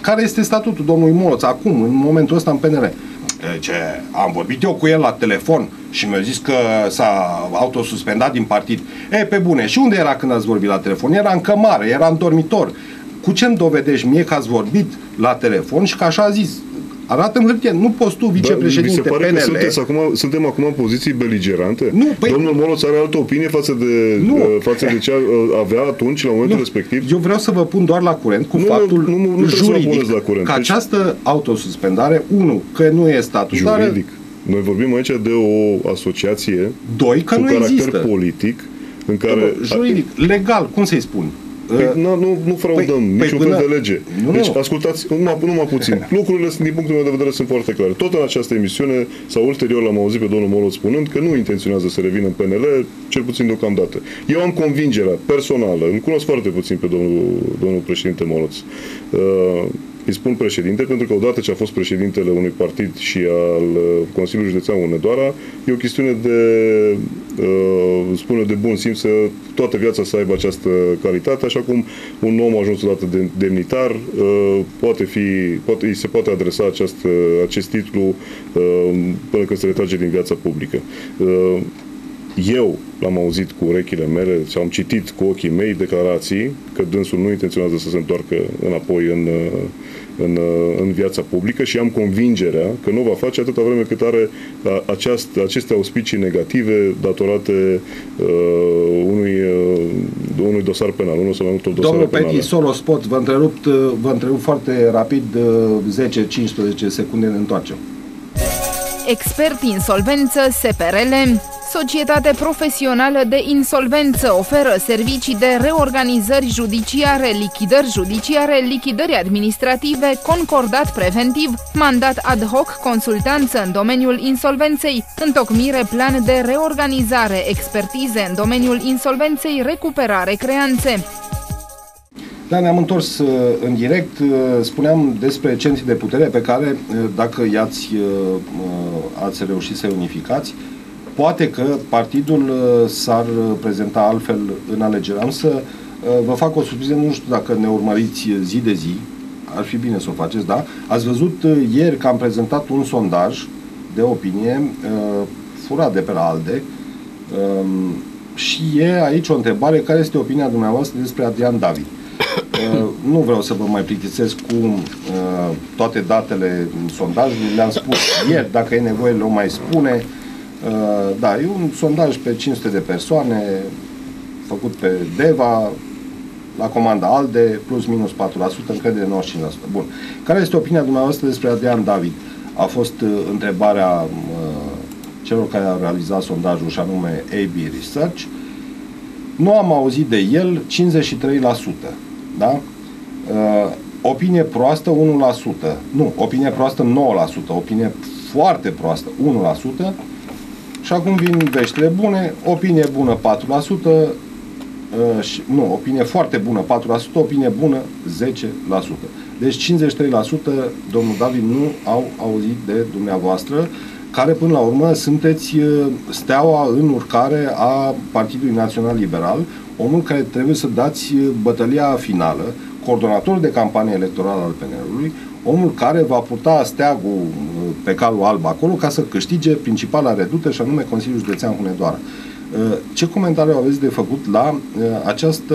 care este statutul domnului Moloț acum, în momentul ăsta în PNR. E, Ce, am vorbit eu cu el la telefon și mi-a zis că s-a autosuspendat din partid. E, pe bune, și unde era când ați vorbit la telefon? Era în cămară, era în dormitor. Cu ce-mi dovedești mie că ați vorbit la telefon și că așa a zis? Arată-mi hârtie, nu poți tu, Da, vi se vicepreședinte pare că PNL. sunteți acum, suntem acum în poziții beligerante? Nu, păi- Domnul Moloț are altă opinie față de, Nu. uh, față de ce uh, avea atunci, la momentul Nu, respectiv? Eu vreau să vă pun doar la curent cu Nu, faptul nu, nu, nu trebuie să mă juridic puneți la curent. că Deci- această autosuspendare, unu, că nu e statutară, Juridic. Noi vorbim aici de o asociație doi, că cu nu caracter există. politic în care... Juridic, legal, cum să-i spun? Păi, Uh, nu, nu, nu fraudăm păi- niciun păi fel până- de lege. Nu, deci, nu. ascultați, numai, numai puțin. [LAUGHS] Lucrurile, sunt, din punctul meu de vedere, sunt foarte clare. Tot în această emisiune, sau ulterior l-am auzit pe domnul Molot spunând că nu intenționează să revină în PNL, cel puțin deocamdată. Eu am convingerea personală, îl cunosc foarte puțin pe domnul, domnul președinte Moloț. Uh, îi spun președinte pentru că odată ce a fost președintele unui partid și al uh, Consiliului Județean Hunedoara, e o chestiune de, uh, spune de bun simț să toată viața să aibă această calitate, așa cum un om ajuns odată de demnitar uh, poate fi, poate, îi se poate adresa acest, acest titlu uh, până când se retrage din viața publică. Uh, eu l-am auzit cu urechile mele și am citit cu ochii mei declarații că dânsul nu intenționează să se întoarcă înapoi în, uh, în, uh, în viața publică și am convingerea că nu va face atâta vreme cât are uh, aceast, aceste auspicii negative datorate uh, unui, uh, unui dosar penal, unul sau mai multe dosare Domnul penale. Peti, solo spot, vă întrerup, vă întrerup foarte rapid, uh, 10-15 secunde ne întoarcem. Expert insolvență SPRL, Societate Profesională de Insolvență oferă servicii de reorganizări judiciare, lichidări judiciare, lichidări administrative, concordat preventiv, mandat ad hoc, consultanță în domeniul insolvenței, întocmire plan de reorganizare, expertize în domeniul insolvenței, recuperare creanțe. Da, ne-am întors uh, în direct. Uh, spuneam despre centrii de putere pe care, uh, dacă i-ați uh, uh, ați reușit să unificați, poate că partidul uh, s-ar uh, prezenta altfel în alegeri. Am să uh, vă fac o surpriză, nu știu dacă ne urmăriți zi de zi, ar fi bine să o faceți, da? Ați văzut uh, ieri că am prezentat un sondaj de opinie uh, furat de pe la ALDE um, și e aici o întrebare, care este opinia dumneavoastră despre Adrian David? [COUGHS] Uh, nu vreau să vă mai plictisesc cu uh, toate datele sondajului, le-am spus ieri, dacă e nevoie le o mai spune. Uh, da, e un sondaj pe 500 de persoane, făcut pe Deva, la comanda ALDE, plus minus 4%, încredere 95%. Bun. Care este opinia dumneavoastră despre Adrian David? A fost uh, întrebarea uh, celor care au realizat sondajul, și anume AB Research. Nu am auzit de el 53%. Da? Uh, opinie proastă 1%. Nu, opinie proastă 9%. Opinie foarte proastă 1%. Și acum vin veștile bune. Opinie bună 4%. Uh, și, nu, opinie foarte bună 4%, opinie bună 10%. Deci 53% domnul David nu au auzit de dumneavoastră, care până la urmă sunteți uh, steaua în urcare a Partidului Național Liberal, omul care trebuie să dați uh, bătălia finală, coordonatorul de campanie electorală al PNL-ului, omul care va purta steagul uh, pe calul alb acolo ca să câștige principala redută și anume Consiliul Județean Hunedoara. Uh, Ce comentariu aveți de făcut la uh, această,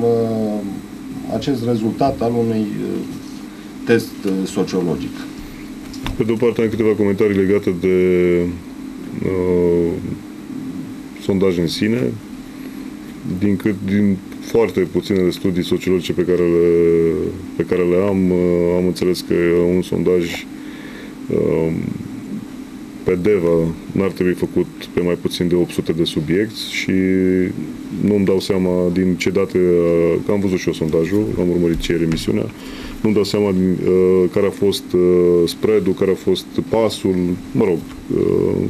uh, acest rezultat al unui uh, test uh, sociologic? Pe de o parte am câteva comentarii legate de uh, sondaj în sine. Din, cât, din foarte puținele studii sociologice pe care le, pe care le am, uh, am înțeles că e un sondaj uh, pe DEVA n-ar trebui făcut pe mai puțin de 800 de subiecti și nu-mi dau seama din ce date, uh, că am văzut și eu sondajul, am urmărit ce era emisiunea, nu-mi dau seama din, uh, care a fost uh, spread-ul, care a fost pasul, mă rog, uh,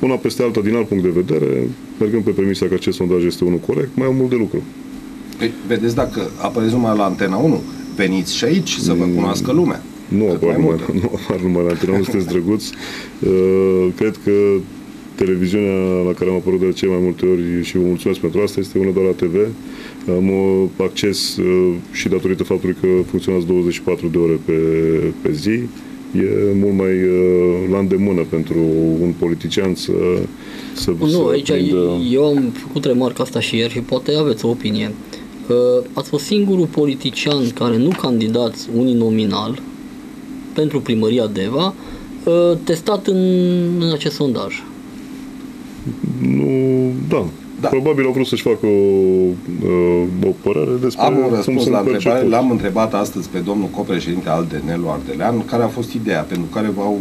una peste alta din alt punct de vedere, mergând pe premisa că acest sondaj este unul corect, mai am mult de lucru. Păi, vedeți, dacă apăreți numai la Antena 1, veniți și aici să vă cunoască lumea. Nu Cât apar mai numai, mult. [LAUGHS] nu apar numai la antrenă, nu sunteți drăguți. Uh, cred că televiziunea la care am apărut de cele mai multe ori și vă mulțumesc pentru asta este una doar la TV. Am uh, acces uh, și datorită faptului că funcționează 24 de ore pe, pe zi. E mult mai uh, la îndemână pentru un politician să, să, Nu, să aici prindă... eu am făcut remarca asta și ieri și poate aveți o opinie. Uh, Ați fost singurul politician care nu candidați uninominal pentru primăria Deva uh, testat în, în acest sondaj. Nu, da. Da. Probabil au vrut să-și facă o, uh, o părere despre Am un cum răspuns sunt la întrebare. percepuți. L-am întrebat astăzi pe domnul copreședinte al DNL, Ardelean, care a fost ideea pentru care v-au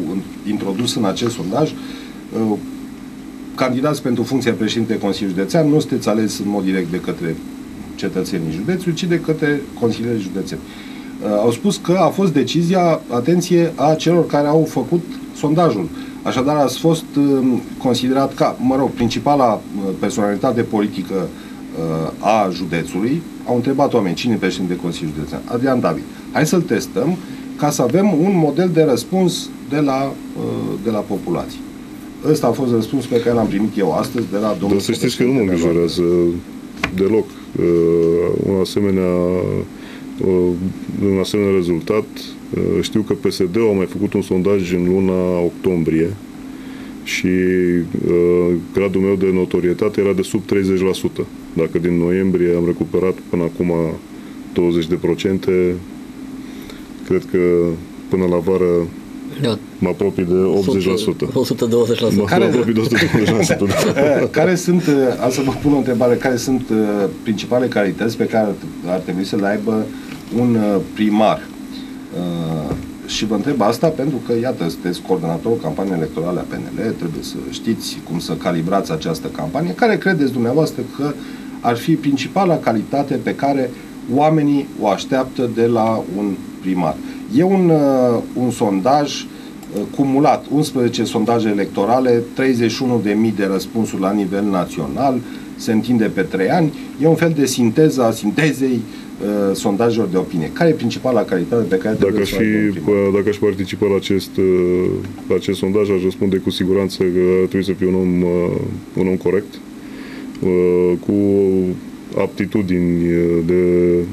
introdus în acest sondaj uh, candidați pentru funcția președinte Consiliului Județean, nu sunteți ales în mod direct de către cetățenii județului, ci de către consilierii județeni. Uh, Au spus că a fost decizia, atenție, a celor care au făcut sondajul. Așadar, ați fost uh, considerat ca, mă rog, principala uh, personalitate politică uh, a județului. Au întrebat oameni cine e președinte de Consiliul Județean. Adrian David. Hai să-l testăm ca să avem un model de răspuns de la, uh, de la populație. Ăsta a fost răspunsul pe care l-am primit eu astăzi de la domnul Dar să știți că nu mă președinte de la- îngrijorează deloc uh, un asemenea uh, un asemenea rezultat. Uh, știu că PSD-ul a mai făcut un sondaj în luna octombrie și uh, gradul meu de notorietate era de sub 30%. Dacă din noiembrie am recuperat până acum 20%, cred că până la vară Da, mă apropii de 80%. 120%. Mă Care- apropii de 120%. da. [LAUGHS] Eh, care sunt, eh, am să vă pun o întrebare, care sunt eh, principale calități pe care ar, ar trebui să le aibă un eh, primar? Eh, Și vă întreb asta pentru că, iată, sunteți coordonatorul campaniei electorale a PNL, trebuie să știți cum să calibrați această campanie. Care credeți dumneavoastră că ar fi principala calitate pe care oamenii o așteaptă de la un primar? E un, eh, un sondaj uh, cumulat 11 sondaje electorale, 31.000 de răspunsuri la nivel național, se întinde pe 3 ani. E un fel de sinteză a sintezei uh, sondajelor de opinie. Care e principala calitate pe care Dacă trebuie aș, să o aibă un fi, primar? dacă aș participa la acest, uh, la acest sondaj, aș răspunde cu siguranță că ar trebui să fiu un om, uh, un om corect, uh, cu aptitudini uh, de,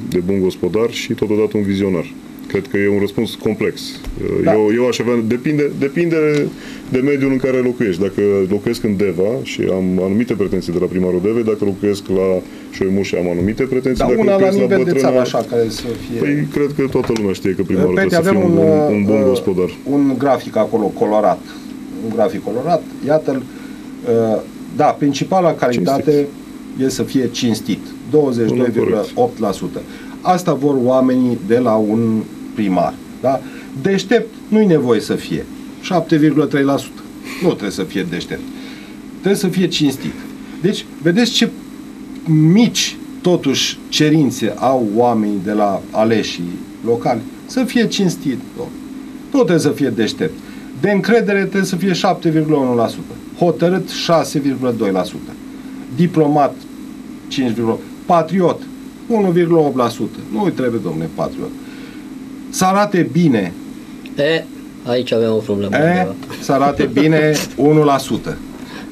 de bun gospodar și totodată un vizionar. Cred că e un răspuns complex. Uh, Da. Eu, eu aș avea, depinde, depinde de mediul în care locuiești. Dacă locuiesc în Deva și am anumite pretenții de la primarul Deve, dacă locuiesc la Șoimuș am anumite pretenții, Dar dacă una la locuiesc nivel de Bătrâna- țară, așa, care să fie... Păi, cred că toată lumea știe că primarul Peti, trebuie să fie un, uh, bun, un bun uh, gospodar. un grafic acolo colorat. Un grafic colorat. Iată-l. Uh, Da, principala calitate e să fie cinstit. 22,8%. Asta vor oamenii de la un primar. Da? Deștept nu-i nevoie să fie. 7,3%. Nu trebuie să fie deștept. Trebuie să fie cinstit. Deci, vedeți ce mici, totuși, cerințe au oamenii de la aleșii locali. Să fie cinstit, domn. Nu trebuie să fie deștept. De încredere trebuie să fie 7,1%. Hotărât 6,2%. Diplomat 5, patriot 1,8%. Nu îi trebuie, domne, patriot. Să arate bine, E, aici avem o problemă. e, să arate bine 1%.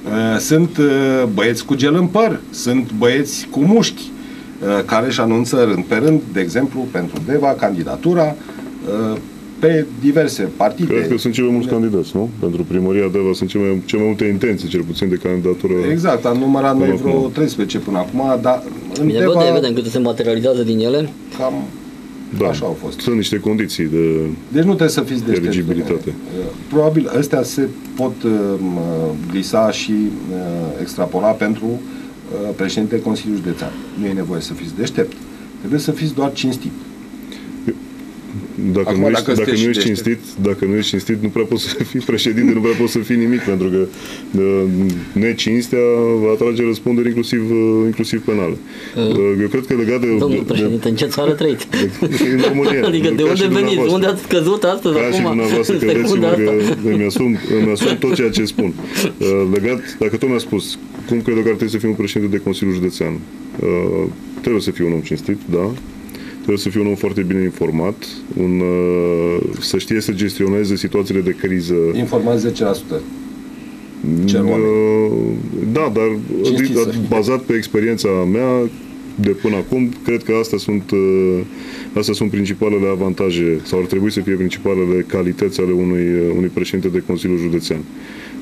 Uh, Sunt uh, băieți cu gel în păr, sunt băieți cu mușchi, uh, care își anunță rând pe rând, de exemplu, pentru Deva, candidatura. Uh, pe diverse partide. Cred că sunt cei mai mulți candidați, nu? Pentru primăria Deva sunt cele mai, cele mai multe intenții, cel puțin, de candidatură. Exact, am numărat noi Până vreo acum. 13 până acum, dar în Bine, Deva vedem, vedem cât se materializează din ele. cam Da, așa au fost. Sunt niște condiții de... Deci nu trebuie să fiți deștepți. Eligibilitate. domnule. Probabil astea se pot uh, m, glisa și uh, extrapola pentru uh, președintele Consiliului Județean. Nu e nevoie să fiți deștept. Trebuie să fiți doar cinstit. Dacă, Acum, nu, ești, dacă dacă, sunteți nu ești deștept. cinstit, dacă nu ești cinstit, nu prea poți să fii președinte, nu prea poți să fii nimic, pentru că uh, necinstea atrage răspunderi inclusiv, uh, inclusiv penale. Uh, Eu cred că legat de... Domnul de, președinte, în ce țară trăiți? de, în România. Adică de Ca unde și veniți? dumneavoastră. Unde ați căzut astăzi? Ca și acum, dumneavoastră, în secunda credeți-mă asta? că îmi asum, îmi asum tot ceea ce spun. Uh, legat, dacă tot mi-a spus, cum cred eu că ar trebui să fiu un președinte de Consiliul Județean? Uh, trebuie să fiu un om cinstit, da. Trebuie să fiu un om foarte bine informat, un, uh, să știe să gestioneze situațiile de criză. Informați 10%. Cer oameni. Uh, Da, dar Cinstit să adică, fie. bazat pe experiența mea de până acum, cred că astea sunt, uh, astea sunt principalele avantaje sau ar trebui să fie principalele calități ale unui, uh, unui președinte de Consiliu Județean.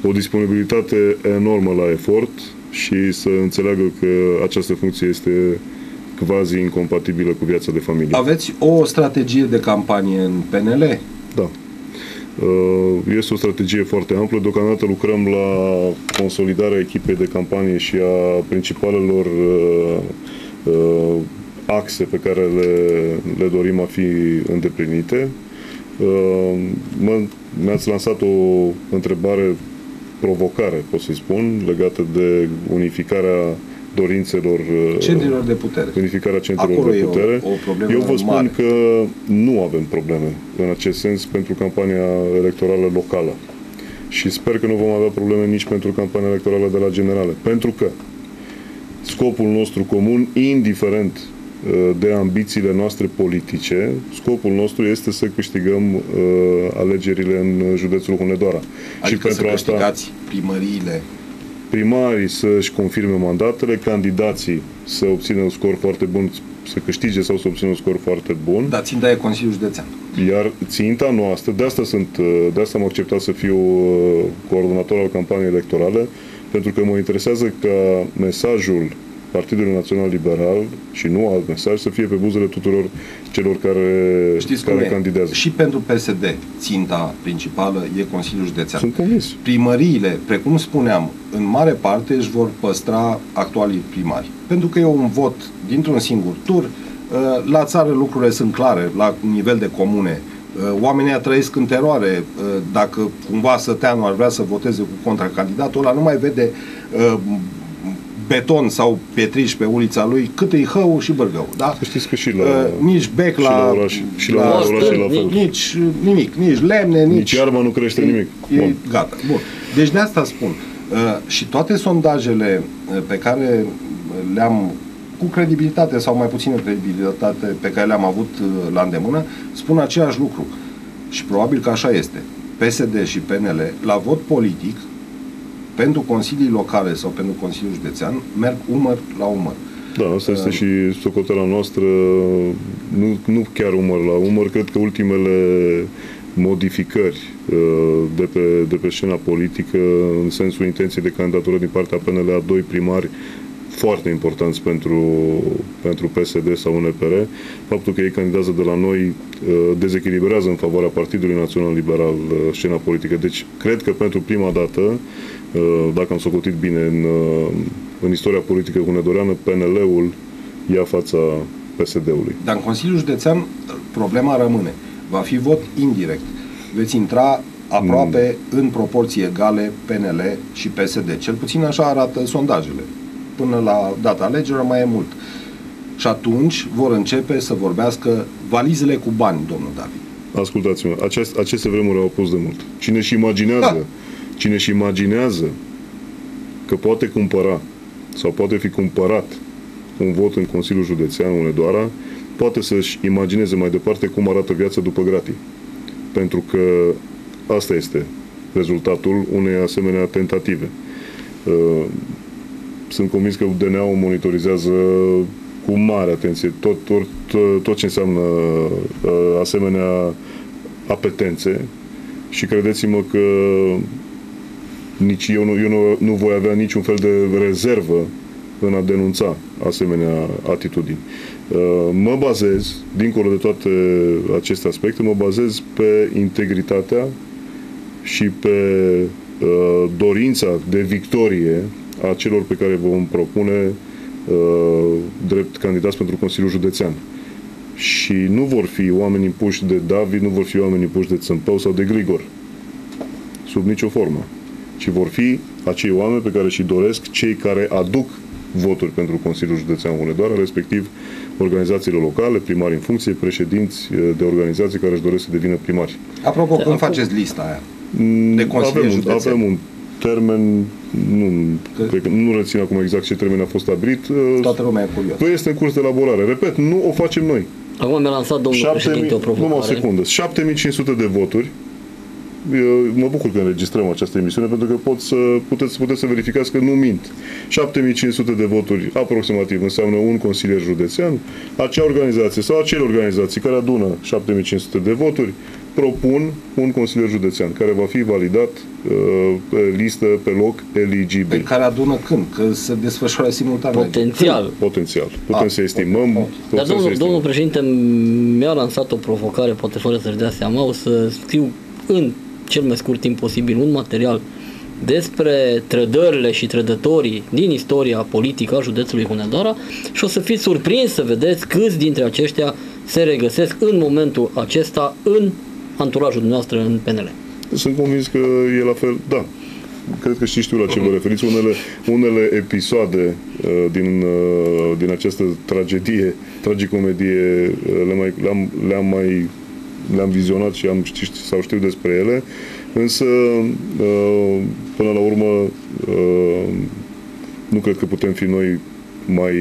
O disponibilitate enormă la efort și să înțeleagă că această funcție este quasi incompatibilă cu viața de familie. Aveți o strategie de campanie în PNL? Da. Uh, Este o strategie foarte amplă. Deocamdată lucrăm la consolidarea echipei de campanie și a principalelor uh, uh, axe pe care le, le dorim a fi îndeplinite. Uh, Mă, mi-ați lansat o întrebare provocare, pot să-i spun, legată de unificarea dorințelor uh, Centrilor de putere. unificarea centrelor Acolo de e o- putere. o problemă Eu vă spun mare. că nu avem probleme în acest sens pentru campania electorală locală. Și sper că nu vom avea probleme nici pentru campania electorală de la generale. Pentru că scopul nostru comun, indiferent uh, de ambițiile noastre politice, scopul nostru este să câștigăm uh, alegerile în județul Hunedoara. Adică și să pentru asta câștigați primăriile. Primarii să-și confirme mandatele, candidații să obțină un scor foarte bun, să câștige sau să obțină un scor foarte bun. Dar ținta e Consiliul Județean. Iar ținta noastră, de asta, sunt, de asta am acceptat să fiu uh, coordonator al campaniei electorale, pentru că mă interesează ca mesajul Partidului Național Liberal și nu alt mesaj să fie pe buzele tuturor celor care, Știți cum care e? candidează. Și pentru PSD, ținta principală e Consiliul Județean. Sunt convins. Primăriile, precum spuneam, în mare parte își vor păstra actualii primari. Pentru că e un vot dintr-un singur tur. Uh, La țară lucrurile sunt clare, la nivel de comune. Uh, Oamenii trăiesc în teroare. Uh, Dacă cumva Săteanu ar vrea să voteze cu contracandidatul ăla, nu mai vede uh, beton sau petriș pe ulița lui, cât e hău și bârgău. Da? Să știți că și la, Uh, nici bec și la, la oraș, și la, la oraș e la fel. nici nimic, nici lemne, nici... Nici iarba nu crește nimic. E, e Bun. gata. Bun. Deci de asta spun. Uh, și toate sondajele uh, pe care le-am cu credibilitate sau mai puțină credibilitate pe care le-am avut uh, la îndemână, spun același lucru. Și probabil că așa este. PSD și PNL, la vot politic, pentru consilii locale sau pentru Consiliul Județean, merg umăr la umăr. Da, asta este și socoteala noastră, nu, nu chiar umăr la umăr, cred că ultimele modificări uh, de pe, de pe scena politică, în sensul intenției de candidatură din partea PNL a doi primari foarte importanți pentru, pentru PSD sau UNPR, faptul că ei candidează de la noi uh, dezechilibrează în favoarea Partidului Național Liberal uh, scena politică. Deci, cred că pentru prima dată, uh, dacă am socotit bine în, uh, în istoria politică hunedoreană, PNL-ul ia fața PSD-ului. Dar în Consiliul Județean problema rămâne. Va fi vot indirect. Veți intra aproape mm. în proporții egale PNL și PSD. Cel puțin așa arată sondajele. Până la data alegerilor mai e mult. Și atunci vor începe să vorbească valizele cu bani, domnul David. Ascultați-mă, acest, aceste vremuri au apus de mult. Cine și imaginează, Da. [LAUGHS] cine și imaginează că poate cumpăra sau poate fi cumpărat un vot în Consiliul Județean Unedoara, poate să-și imagineze mai departe cum arată viața după gratii. Pentru că asta este rezultatul unei asemenea tentative. Uh, Sunt convins că DNA-ul monitorizează cu mare atenție tot, tot, tot, tot ce înseamnă uh, asemenea apetențe și credeți-mă că nici eu nu, eu nu, nu voi avea niciun fel de rezervă în a denunța asemenea atitudini. Uh, mă bazez, dincolo de toate aceste aspecte, mă bazez pe integritatea și pe uh, dorința de victorie a celor pe care vom propune uh, drept candidați pentru Consiliul Județean. Și nu vor fi oameni puși de David, nu vor fi oameni puși de Țâmpău sau de Grigor. Sub nicio formă. Ci vor fi acei oameni pe care și doresc cei care aduc voturi pentru Consiliul Județean Hunedoara, respectiv organizațiile locale, primari în funcție, președinți eh, de organizații care își doresc să devină primari. Apropo, când faceți lista aia? De consilieri avem, un, județeni? avem un termen, nu, Că- cred că, nu rețin acum exact ce termen a fost stabilit. eh, Toată lumea e curios. Păi este în curs de elaborare. Repet, nu o facem noi. Acum mi-a lansat domnul 7000 președinte o numai o provocare. secundă. 7500 de voturi. Eu mă bucur că înregistrăm această emisiune pentru că pot să, puteți, puteți să verificați că nu mint. 7500 de voturi aproximativ înseamnă un consilier județean. Acea organizație sau acele organizații care adună 7500 de voturi propun un consilier județean care va fi validat uh, pe listă, pe loc Pe eligibil. care adună când? Că se desfășoară simultan. Potențial. Potențial. Putem Ah, să estimăm. ok. Dar putem să domnul, estimăm. domnul președinte mi-a lansat o provocare, poate fără să-și dea seama, o să scriu în cel mai scurt timp posibil un material despre trădările și trădătorii din istoria politică a județului Hunedoara și o să fiți surprins să vedeți câți dintre aceștia se regăsesc în momentul acesta în anturajul dumneavoastră în PNL. Sunt convins că e la fel, da. Cred că și știu la ce vă referiți. Unele, unele episoade uh, din, uh, din această tragedie, tragicomedie, uh, le mai, le-am, le-am mai le-am vizionat și am ști, sau știu despre ele, însă uh, până la urmă uh, nu cred că putem fi noi mai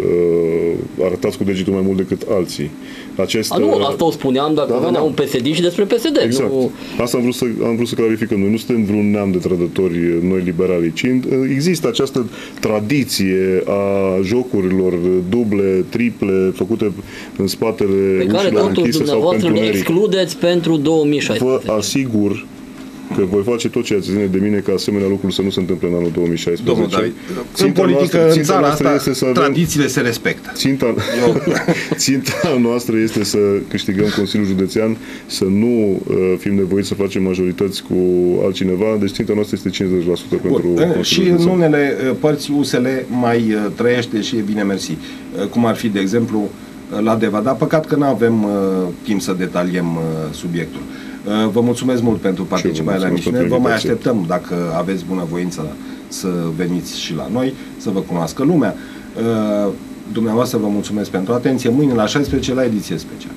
uh, arătați cu degetul mai mult decât alții. Acest, A, nu, uh, asta o spuneam dacă Da, da, venea da. un PSD și despre PSD. Exact. Nu, Asta am vrut, să, am vrut să clarificăm. Noi nu suntem vreun neam de trădători noi liberali, ci există această tradiție a jocurilor duble, triple, făcute în spatele pe care ușilor totuși închise sau dumneavoastră pentru le neric. excludeți pentru 2016. Vă asigur că voi face tot ceea ce ține de mine ca asemenea lucruri să nu se întâmple în anul 2016. Domnul David, în Ținta politică, noastră- în ținta țara noastră asta, este să avem- tradițiile se respectă. Ținta, [LAUGHS] ținta noastră este să câștigăm Consiliul Județean, să nu uh, fim nevoiți să facem majorități cu altcineva, deci ținta noastră este 50% pentru Bun. Consiliul Și în Județean. unele uh, părți USL mai uh, trăiește și e bine mersi. Uh, Cum ar fi, de exemplu, uh, la Deva. Dar păcat că nu avem uh, timp să detaliem uh, subiectul. Uh, Vă mulțumesc mult pentru participarea la mulțumesc emisiune. pentru Vă mai invitație. așteptăm dacă aveți bunăvoință să veniți și la noi, să vă cunoască lumea. Uh, Dumneavoastră vă mulțumesc pentru atenție. Mâine la 16 la ediție specială.